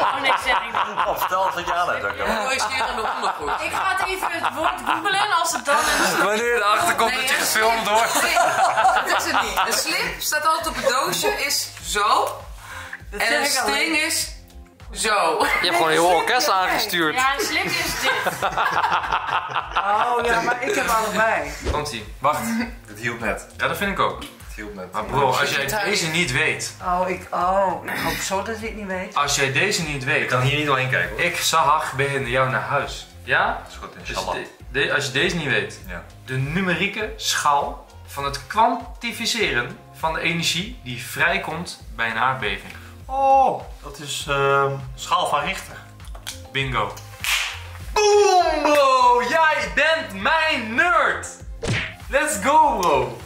Oh nee, zeg ik niet. Of vertel wat je aan hebt. Mooi ondergoed. Ik ga het even het woord googelen als het dan een Wanneer de achterkomt Nee, dat je een gefilmd wordt. Nee, dat is het niet. Een slip staat altijd op het doosje, is zo. Dat En een string is zo. Je hebt gewoon een heel orkest aangestuurd. Ja, een slip is dit. [laughs] Oh ja, maar ik heb allebei. Komt ie. Wacht, dit hielp net. Ja, dat vind ik ook. Het hielp net. Maar bro, als jij deze niet weet. Oh, ik... Oh, ik hoop zo dat ik het niet weet. Als jij deze niet Ik weet. kan hier niet doorheen kijken hoor. Ik zag behinde jou naar huis. Ja? is goed, Dus inshallah. de- de- als je deze niet weet. Ja. De numerieke schaal van het kwantificeren van de energie die vrijkomt bij een aardbeving. Oh, dat is ehm, schaal van Richter. Bingo. Boom bro, jij bent mijn nerd. Let's go bro.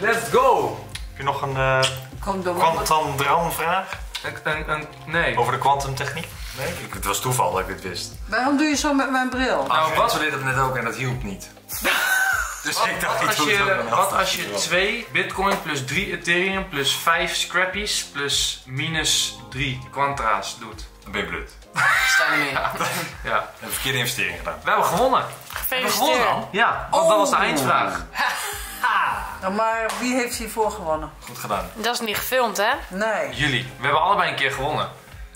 Let's go. Heb je nog een uh, Kom door. quantum dram vraag Een, een, een, nee. over de kwantumtechniek? Nee, ik- het was toeval dat ik dit wist. Waarom doe je zo met mijn bril? Nou, wat, deed het net ook en dat hielp niet. [laughs] dus ik dacht wat, niet als je, wat als je 2 bitcoin plus 3 ethereum plus 5 scrappies plus minus 3 quantra's doet? Dan ben je blut. [laughs] Sta er meer. Ja. Je hebt een verkeerde investering gedaan. We hebben gewonnen. Gefeliciteerd. Ja, want dat was de eindvraag. [laughs] Nou, maar wie heeft hiervoor gewonnen? Goed gedaan. Dat is niet gefilmd, hè? Nee. Jullie. We hebben allebei een keer gewonnen.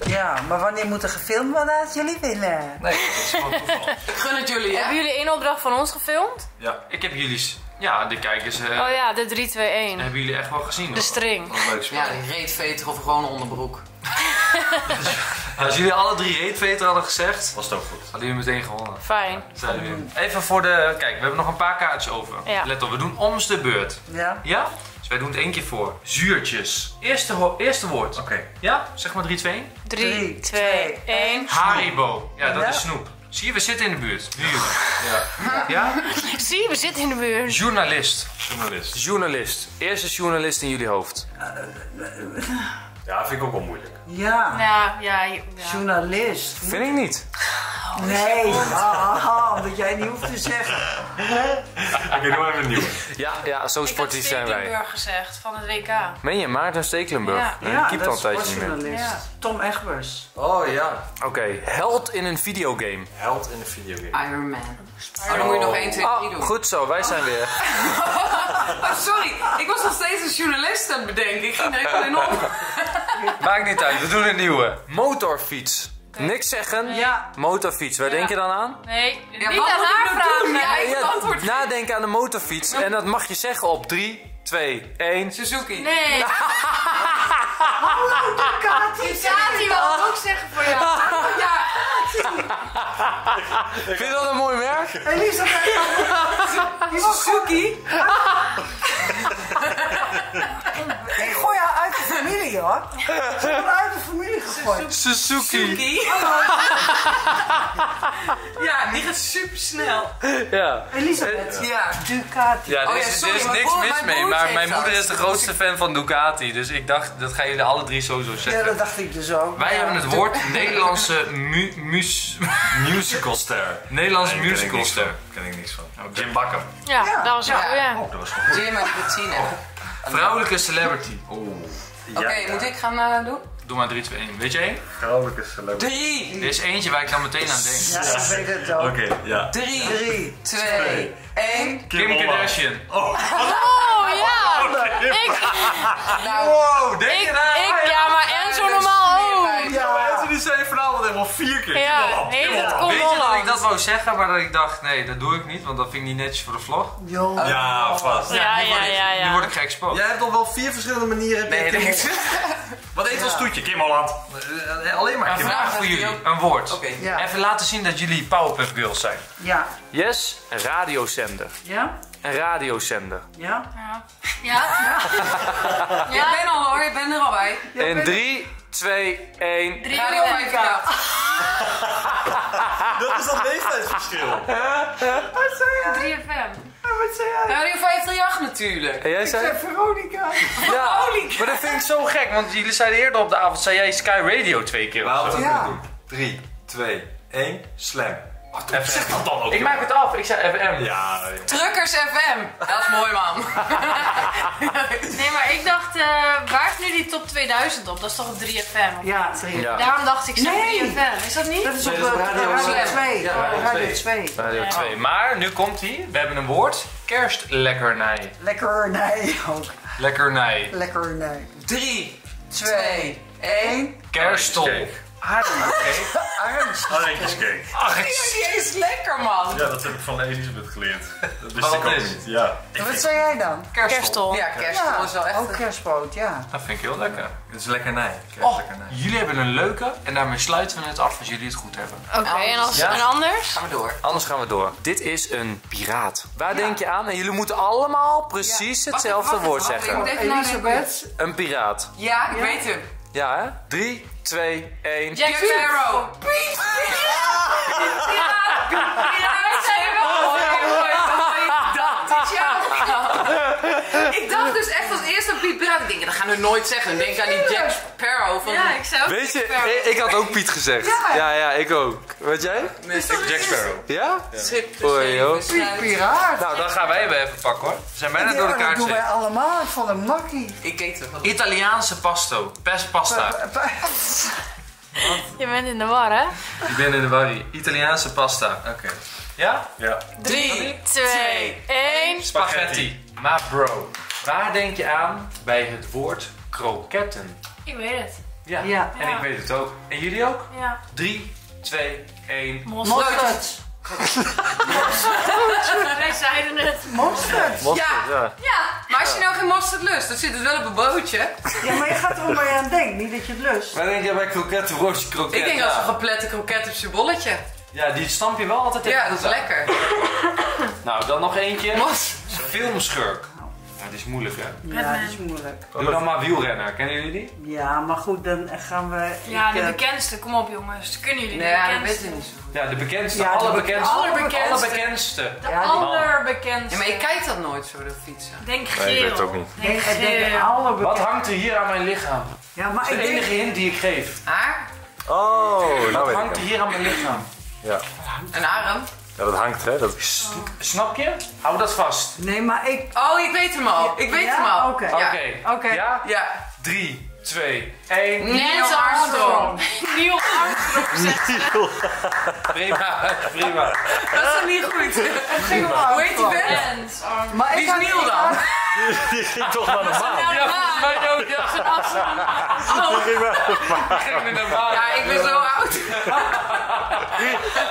Ja, maar wanneer moet er gefilmd worden als jullie winnen? Nee, dat is gewoon toeval. [laughs] Ik gun het jullie, Hebben jullie één opdracht van ons gefilmd? Ja, Ik heb jullie... Ja, de kijkers eh, Oh ja, de 3, 2, 1. hebben jullie echt wel gezien. De hoor. string. wat een leuk spel. Ja, die reetveter of gewoon een onderbroek. [laughs] Als jullie alle drie reetveter hadden gezegd, Was het ook goed. hadden jullie meteen gewonnen. Fijn. Zijn we weer. Even voor de... Kijk, we hebben nog een paar kaartjes over. Ja. Let op, we doen oms de beurt. Ja? Ja? Dus wij doen het één keer voor. Zuurtjes. Eerste, eerste woord. Oké. Ja? Zeg maar 3, 2, 1. 3, 2, 1. Haribo. Ja, dat Ja. is snoep. Zie je, we zitten in de buurt. Buren. Ja. Ja? [laughs] Zie, we zitten in de buurt. Journalist. Journalist. Journalist. Eerste journalist in jullie hoofd. Ja, vind ik ook wel moeilijk. Ja. Ja, ja, ja. Journalist. Vind ik niet. Nee. Ah, dat jij niet hoeft te zeggen. Oké, doe even een nieuwe. Ja, ja zo Ik sportief zijn wij. Stekelenburg gezegd van het WK. Meen je, Maarten Stekelenburg? Ja. Nee, Ja, een dat is tijdje niet meer. sportjournalist. Ja. Tom Egbers. Oh ja. Oké, held in een videogame. Held in de videogame. Iron Man. Oh, dan moet je nog 1, 2, 3 Oh, doen. goed zo, wij zijn weer. [laughs] Oh, sorry. Ik was nog steeds een journalist aan het bedenken. Ik ging er even in op. [laughs] Maakt niet uit, we doen een nieuwe. Motorfiets. Niks zeggen. Ja. Motorfiets, waar denk je dan aan? Nee, Ja, niet aan haar vragen. Ja, antwoord. nadenken aan de motorfiets. En dat mag je zeggen op 3, 2, 1. Suzuki. Nee. [laughs] Kati wil het ook zeggen voor jou. [laughs] Ja, Vind je dat een mooi merk? Elisabeth. [laughs] Suzuki. Ik gooi haar uit de familie, hoor. Ze worden uit de familie gegooid. Suzuki. Ja, die gaat super snel. Ja. Elisabeth. Ja. Ducati. Ja, er Oh ja, is, sorry, er is niks broer- mis mee, maar mijn moeder is de grootste fan van Ducati. Dus ik dacht, dat gaan jullie alle drie sowieso Ja, zeggen. dat dacht ik dus ook. Wij Ja. hebben het woord Nederlandse mu mus Musicalster. Nederlandse Nee, musicalster. van. Ken ik niks van. Jim Bakker. Ja, Ja. dat was Ja. Oh, dat was goed. Jim en Bettine. Vrouwelijke celebrity. Oké, moet ik gaan eh, doen? Doe maar 3, 2, 1. Weet je één? Vrouwelijke celebrity. Drie, Er is eentje waar ik dan meteen aan denk. Ja, ik weet het ook. Oké, ja. drie, Drie. twee, één. Kim Kardashian. Oh ja! Ik, Nou, Wow, denk ik, je Holland, heet Kim het. Kom Weet je dat ik dat wou zeggen, maar dat ik dacht, nee, dat doe ik niet, want dat vind ik niet netjes voor de vlog. Joh. Ja, vast. Ja, nu word ja, ik- ja, Nu word ja. ik geëxposed. Jij hebt nog wel vier verschillende manieren. nee, Kim nee. [laughs] Wat eet ons toetje? Kim Holland. Eh, Alleen maar Een Kim vraag Holland. voor jullie, een woord. Oké. Ja. Even laten zien dat jullie Powerpuff Girls zijn. Ja. Yes, een radiozender. Ja? Een radiozender. Ja? Ja? Je [laughs] bent al hoor, je bent er al bij. In 3, 2, 1. Radio 538. Dat is dat leeftijdsverschil. 3FM. Wat zei jij? Radio 538 natuurlijk. En jij zei? Veronica. Ja, [laughs] maar dat vind ik zo gek, want jullie zeiden eerder op de avond, zei jij Sky Radio twee keer of Laten zo. we Ja. het doen. 3, 2, 1, slam. Zeg dat dan ook. Ik maak het af, ik zei FM. Ja, Truckers FM. Dat is mooi man. [laughs] Nee, maar ik dacht, eh, waar is nu die top 2000 op? Dat is toch op 3FM? of Ja, niet? drie. Ja. Daarom dacht ik, zeg Nee. 3FM. Is dat niet? Dat is op Nee, dat is eh, Radio Radio Slam. 2. Ja, Radio Radio 2. 2. Radio 2. Maar nu komt hij. We hebben een woord. Kerstlekkernij. Lekker nee ook. Lekkernij. Lekker nee. 3, 2, 1. Kerststol. Aardappelcake. Arendjescake. Ach, Die is lekker man. Ja, dat heb ik van Elisabeth geleerd. Dat wist ik ook is? niet. Ja. Wat zei jij dan? Kerstol. Ja, kerststol is wel echt... ook kerstboot, ja. Dat vind ik heel lekker. Het is lekkernij. Oh, jullie hebben een leuke en daarmee sluiten we het af als jullie het goed hebben. Oké, en, als, Ja. en anders? Gaan we door. Anders gaan we door. Dit is een piraat. Waar denk je aan? En jullie moeten allemaal precies hetzelfde Wacht, woord wacht, wacht, zeggen. Elisabeth. Een piraat. Ja, ik weet hem. Ja, hè? 3, 2, 1. Jack Sparrow. [laughs] Ik dacht dus echt als eerste Piet Piraat. Ik denk, dat gaan we nooit zeggen. Denk aan die Jack Sparrow van... Ja, ik zou ook Weet je, ik, ik had ook Piet gezegd. Ja, ja, ik ook. Weet jij? Jack Sparrow. Ja? Schip, Oei, joh. Piraat. Nou, dan gaan wij hem even pakken hoor. We zijn bijna Ja, door de dat kaart doen wij allemaal van een makkie. Ik eet hem wel. Italiaanse pasto. Pes pasta. Je bent in de war, hè? Ik ben in de worry. Italiaanse pasta. Oké. Ja? Ja. 3, 2, 1. Spaghetti. Maar bro, waar denk je aan bij het woord kroketten? Ik weet het. Ja. Ja. En ik weet het ook. En jullie ook? Ja. 3, 2, 1. Mosterd. Wij zeiden het. Mosterd. Ja. Ja, maar als je nou geen mosterd lust, dan zit het wel op een bootje. Ja, maar je gaat er ook maar aan denken, niet dat je het lust. Waar denk je bij kroketten, roosje kroket? Ik denk als een geplette kroket op zijn bolletje. Ja, die stamp je wel altijd Ja, even dat is lekker. Nou, dan nog eentje. Mos. Filmschurk. Ja, die is moeilijk hè. Ja, dat is moeilijk. Doe dan maar wielrenner. Kennen jullie die? Ja, maar goed, dan gaan we... Ja, ik, de eh, bekendste. Kom op, jongens. Kunnen jullie de Nee, ja, dat bekendste? weet ik niet zo goed. Ja, de bekendste. Ja, de allerbekendste. allerbekendste. Allerbekendste. De Ja, allerbekendste. Ja, maar ik kijk dat nooit zo, dat fietsen. Denk geel. Nee, ik weet het ook niet. Denk denk, ik denk geel. alle Wat hangt er hier aan mijn lichaam? Ja, maar Dat is ik de denk... enige hint die ik geef. Haar? Oh, Wat nou weet hangt er hier aan mijn lichaam? Ja. Een arm? Ja, dat hangt hè. Dat is... Snap je? Hou dat vast. Nee, maar ik... Oh, ik weet hem al. Ik weet Ja? hem al. Oké. Ja. Oké. Ja? Ja. 3, 2, 1. Neil Armstrong. [laughs] Neil Armstrong zegt Prima, [laughs] prima. Dat is toch niet goed? Hoe heet die band? Armstrong. Maar Wie ik is Neil dan? [laughs] Die ging toch naar de maan. Ja, volgens mij ook. Ja, Een astronaut. ging naar de maan. Ja, ik ben zo oud.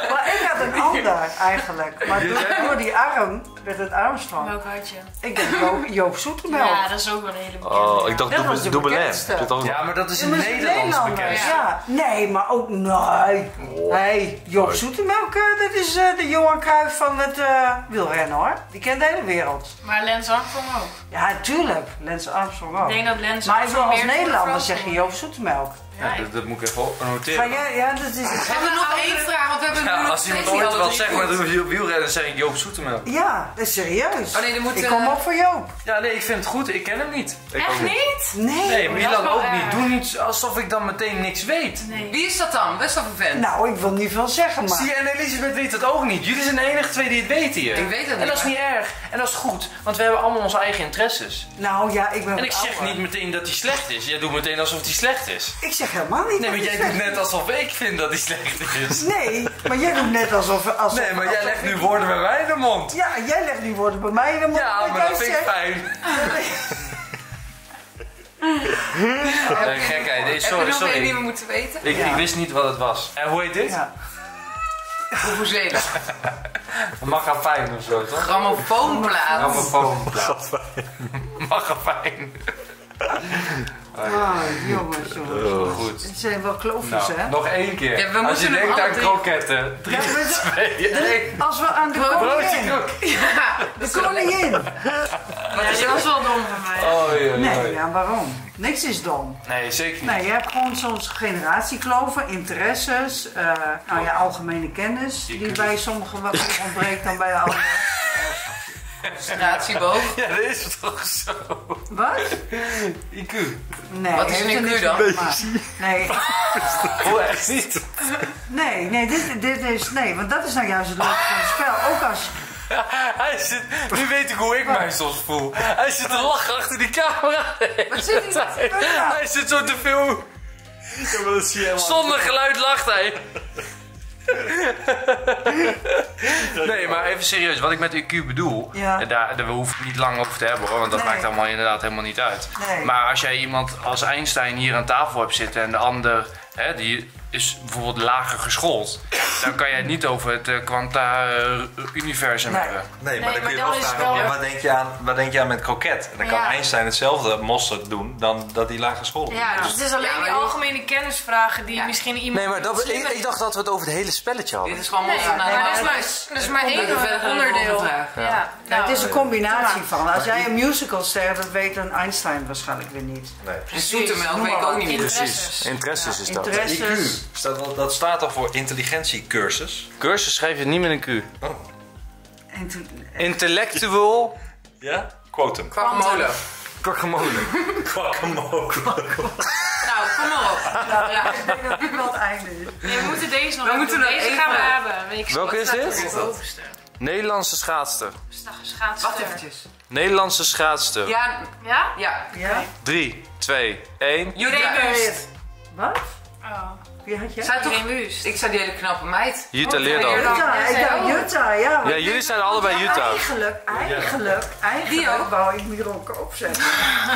Maar ik had een ander eigenlijk. Maar door, door die arm werd het Armstrong. Welk had je? Ik denk Joop, Joop Zoetemelk. Ja, dat is ook wel een hele bekende. Oh, ik dacht Dat was de bekendste. Ja, maar dat is is Nederlands Nederlander, bekend. Ja. Nee, maar ook... Nee. Hey, Joop Zoetemelk, eh, dat is eh, de Johan Cruijff van het eh, wielrennen hoor. Die kent de hele wereld. Maar Lens Armstrong ook. Ja, tuurlijk. Lens Armstrong ook. Ik denk dat Lens maar ik wil als Nederlander vrouw zeg je komt. Joop Zoetemelk. Ja, dat, dat moet ik even Ga noteren. jij, ja, dat is... Hebben we nog één vraag? Want we hebben Ja, als iemand ooit wat zegt met een wielrennen, dan zeg ik Joop Zoetemelk. Ja, dat is serieus. Oh nee, dan moet, ik kom op voor Joop. Ja, nee, ik vind het goed. Ik ken hem niet. Ik Echt niet? Nee. Nee, Milan ook erg. niet. Doe niet alsof ik dan meteen niks weet. Nee. Wie is dat dan? Best wel een vent. Nou, ik wil niet veel zeggen, maar... Zie je, en Elisabeth weet het ook niet. Jullie zijn de enige twee die het weten hier. Ik weet het En niet, dat is niet erg. En dat is goed. Want we hebben allemaal onze eigen interesses. Nou ja, ik ben En ik zeg ouder. niet meteen dat hij slecht is. Jij doet meteen alsof hij slecht is. Ik zeg helemaal niet Nee, maar jij doet net alsof ik vind dat hij slecht is. Nee, maar jij doet net alsof... alsof Nee, maar jij legt nu woorden bij mij in de mond. Ja, jij legt nu woorden bij mij in de mond. Ja, maar dat vind ik fijn. [laughs] Nee, gekheid. Nee, Heb je sorry, nog die we sorry. moeten weten? Ik, ik wist niet wat het was. En hoe heet dit? Ja. Hoeveel [laughs] Magafijn of zo, toch? Grammofoonplaat. Grammofoonplaat. [laughs] Magafijn. Ah, jongens, jongens. Goed. Het zijn wel kloofjes, Nou, hè? nog één keer. Ja, we Als moeten je denkt aan drie- kroketten. 3, Ja, maar 2, 1. Als we aan de Broodje koningin... kroket. De koningin! Ja, die was wel dom van mij. Oh, ja, Nee, ja, waarom? Niks is dom. Nee, zeker niet. Nee, je hebt gewoon soms generatiekloven, interesses, eh, nou ja, algemene kennis, die bij sommigen wat meer ontbreekt dan bij [laughs] anderen. Concentratieboog. [laughs] Ja, dat is het toch zo. Wat? IQ. Nee, Wat is een IQ dan? Nee, [laughs] Hoe echt niet? nee, nee, dit, dit is, nee, want dat is nou juist het leuke van het spel. Ook als, [laughs] Hij zit, nu weet ik hoe ik mij soms voel. Hij zit te lachen achter die camera. Wat zit hij? Hij zit zo te veel. Zonder geluid lacht hij. [laughs] Nee, maar even serieus. Wat ik met IQ bedoel, Ja. en daar, daar we hoeven het niet lang over te hebben hoor, want dat Nee. maakt allemaal inderdaad helemaal niet uit. Nee. Maar als jij iemand als Einstein hier aan tafel hebt zitten en de ander, hè, die is bijvoorbeeld lager geschoold, dan kan jij het niet over het eh, quanta-universum Nee. hebben. Nee, maar Nee, dan kun je maar wel vragen, wat, denk je aan, wat denk je aan met kroket? En dan kan Ja. Einstein hetzelfde mossen doen dan dat hij lage school Ja, dus het is alleen Ja, die algemene kennisvragen die Ja. misschien iemand... Nee, maar dat, ik, ik dacht dat we het over het hele spelletje hadden. Dit is gewoon Nee, mossen naar maar dat is maar, dat is maar komt één verder geen onderdeel. Ja, nou, het is een combinatie doe van. Als jij een musical ster, dat weet een Einstein waarschijnlijk weer niet. Nee. En zoetemelk weet ik ook niet meer. Interesses. Interesses is dat. Interesses. Staat, dat staat al voor intelligentiecursus. Cursus schrijf je niet met een Q. Oh. En toen, Intellectual Ja? Quote hem. Kwakkemolen. Guacamole. Kwakkemolen. [laughs] Nou, kom maar op. Ja. ik denk dat dit wel het einde is. Nee, we moeten deze nog We even moeten Deze gaan we hebben. Ik Welke is dit? Nederlandse schaatster. Schaatster. Wacht eventjes. Nederlandse schaatster. Ja, Ja? ja. Ja? 3, 2, 1. Jutta. Wust. Wat? Oh. Wie had jij? Toch, ik zei die hele knappe meid. Jutta Oh, Leerdam. Jutta, ik dacht Jutta, ja. Ja, jullie zijn allebei Ja, Jutta. Eigenlijk, eigenlijk, Die eigenlijk ook? wou ik Mironke opzetten.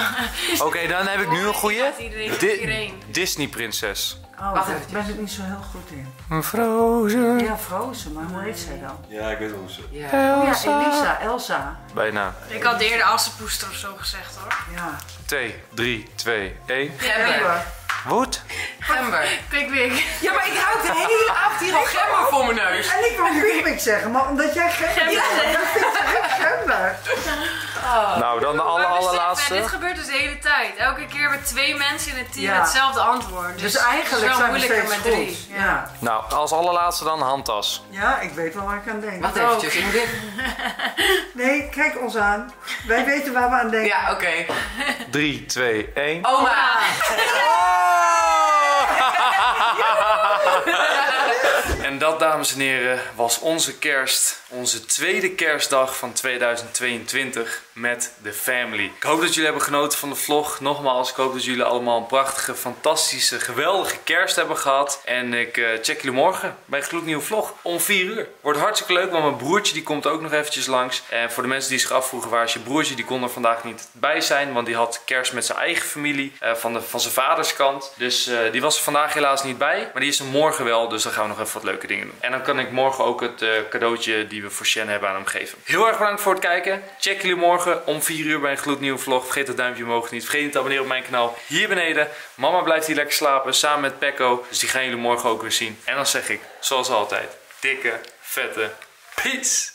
[laughs] Oké, dan heb ik nu een goeie. Iedereen, Di- iedereen. Disney prinses. Oh, Wacht daar ben ik niet zo heel goed in. Frozen. Ja, Frozen, maar hoe heet zij dan? Ja, ik weet hoe ze. Ja. Oh ja, Elisa, Elsa. Bijna. Ik had eerder Assenpoester of zo gezegd hoor. Ja. 2, 3, 2, 1. Gember. Woed. Gember. Pickwick. Ja, maar ik hou de hele avond hier al gember voor mijn neus. En [laughs] ik wou Pickwick zeggen, maar omdat jij Gember dan vind ik Gember. [laughs] Nou, dan de allerlaatste. dit gebeurt dus de hele tijd. Elke keer met twee mensen in het team Ja. hetzelfde antwoord. Dus, Dus eigenlijk zijn we moeilijker met goed. drie. Ja. Nou, als allerlaatste dan handtas. ja, ik weet wel waar ik aan denk. Wacht ik moet dit... [laughs] Nee, kijk ons aan. Wij [laughs] weten waar we aan denken. Ja, oké. 3, 2, 1. Oma. En [laughs] En dat, dames en heren, was onze kerst. Onze tweede kerstdag van 2022 met de family. Ik hoop dat jullie hebben genoten van de vlog. Nogmaals, ik hoop dat jullie allemaal een prachtige, fantastische, geweldige kerst hebben gehad. En ik eh, check jullie morgen bij een gloednieuwe vlog om 4 uur. Wordt hartstikke leuk, want mijn broertje die komt ook nog eventjes langs. En voor de mensen die zich afvroegen waar is je broertje, die kon er vandaag niet bij zijn. Want die had kerst met zijn eigen familie eh, van, de, van zijn vaders kant. Dus eh, die was er vandaag helaas niet bij. Maar die is er morgen wel, dus dan gaan we nog even wat leuke dingen doen. En dan kan ik morgen ook het cadeautje die we voor Shen hebben aan hem geven. Heel erg bedankt voor het kijken. Check jullie morgen om 4 uur bij een gloednieuwe vlog. Vergeet het duimpje omhoog niet. Vergeet niet te abonneren op mijn kanaal hier beneden. Mama blijft hier lekker slapen samen met Pekko. Dus die gaan jullie morgen ook weer zien. En dan zeg ik, zoals altijd, dikke, vette peace.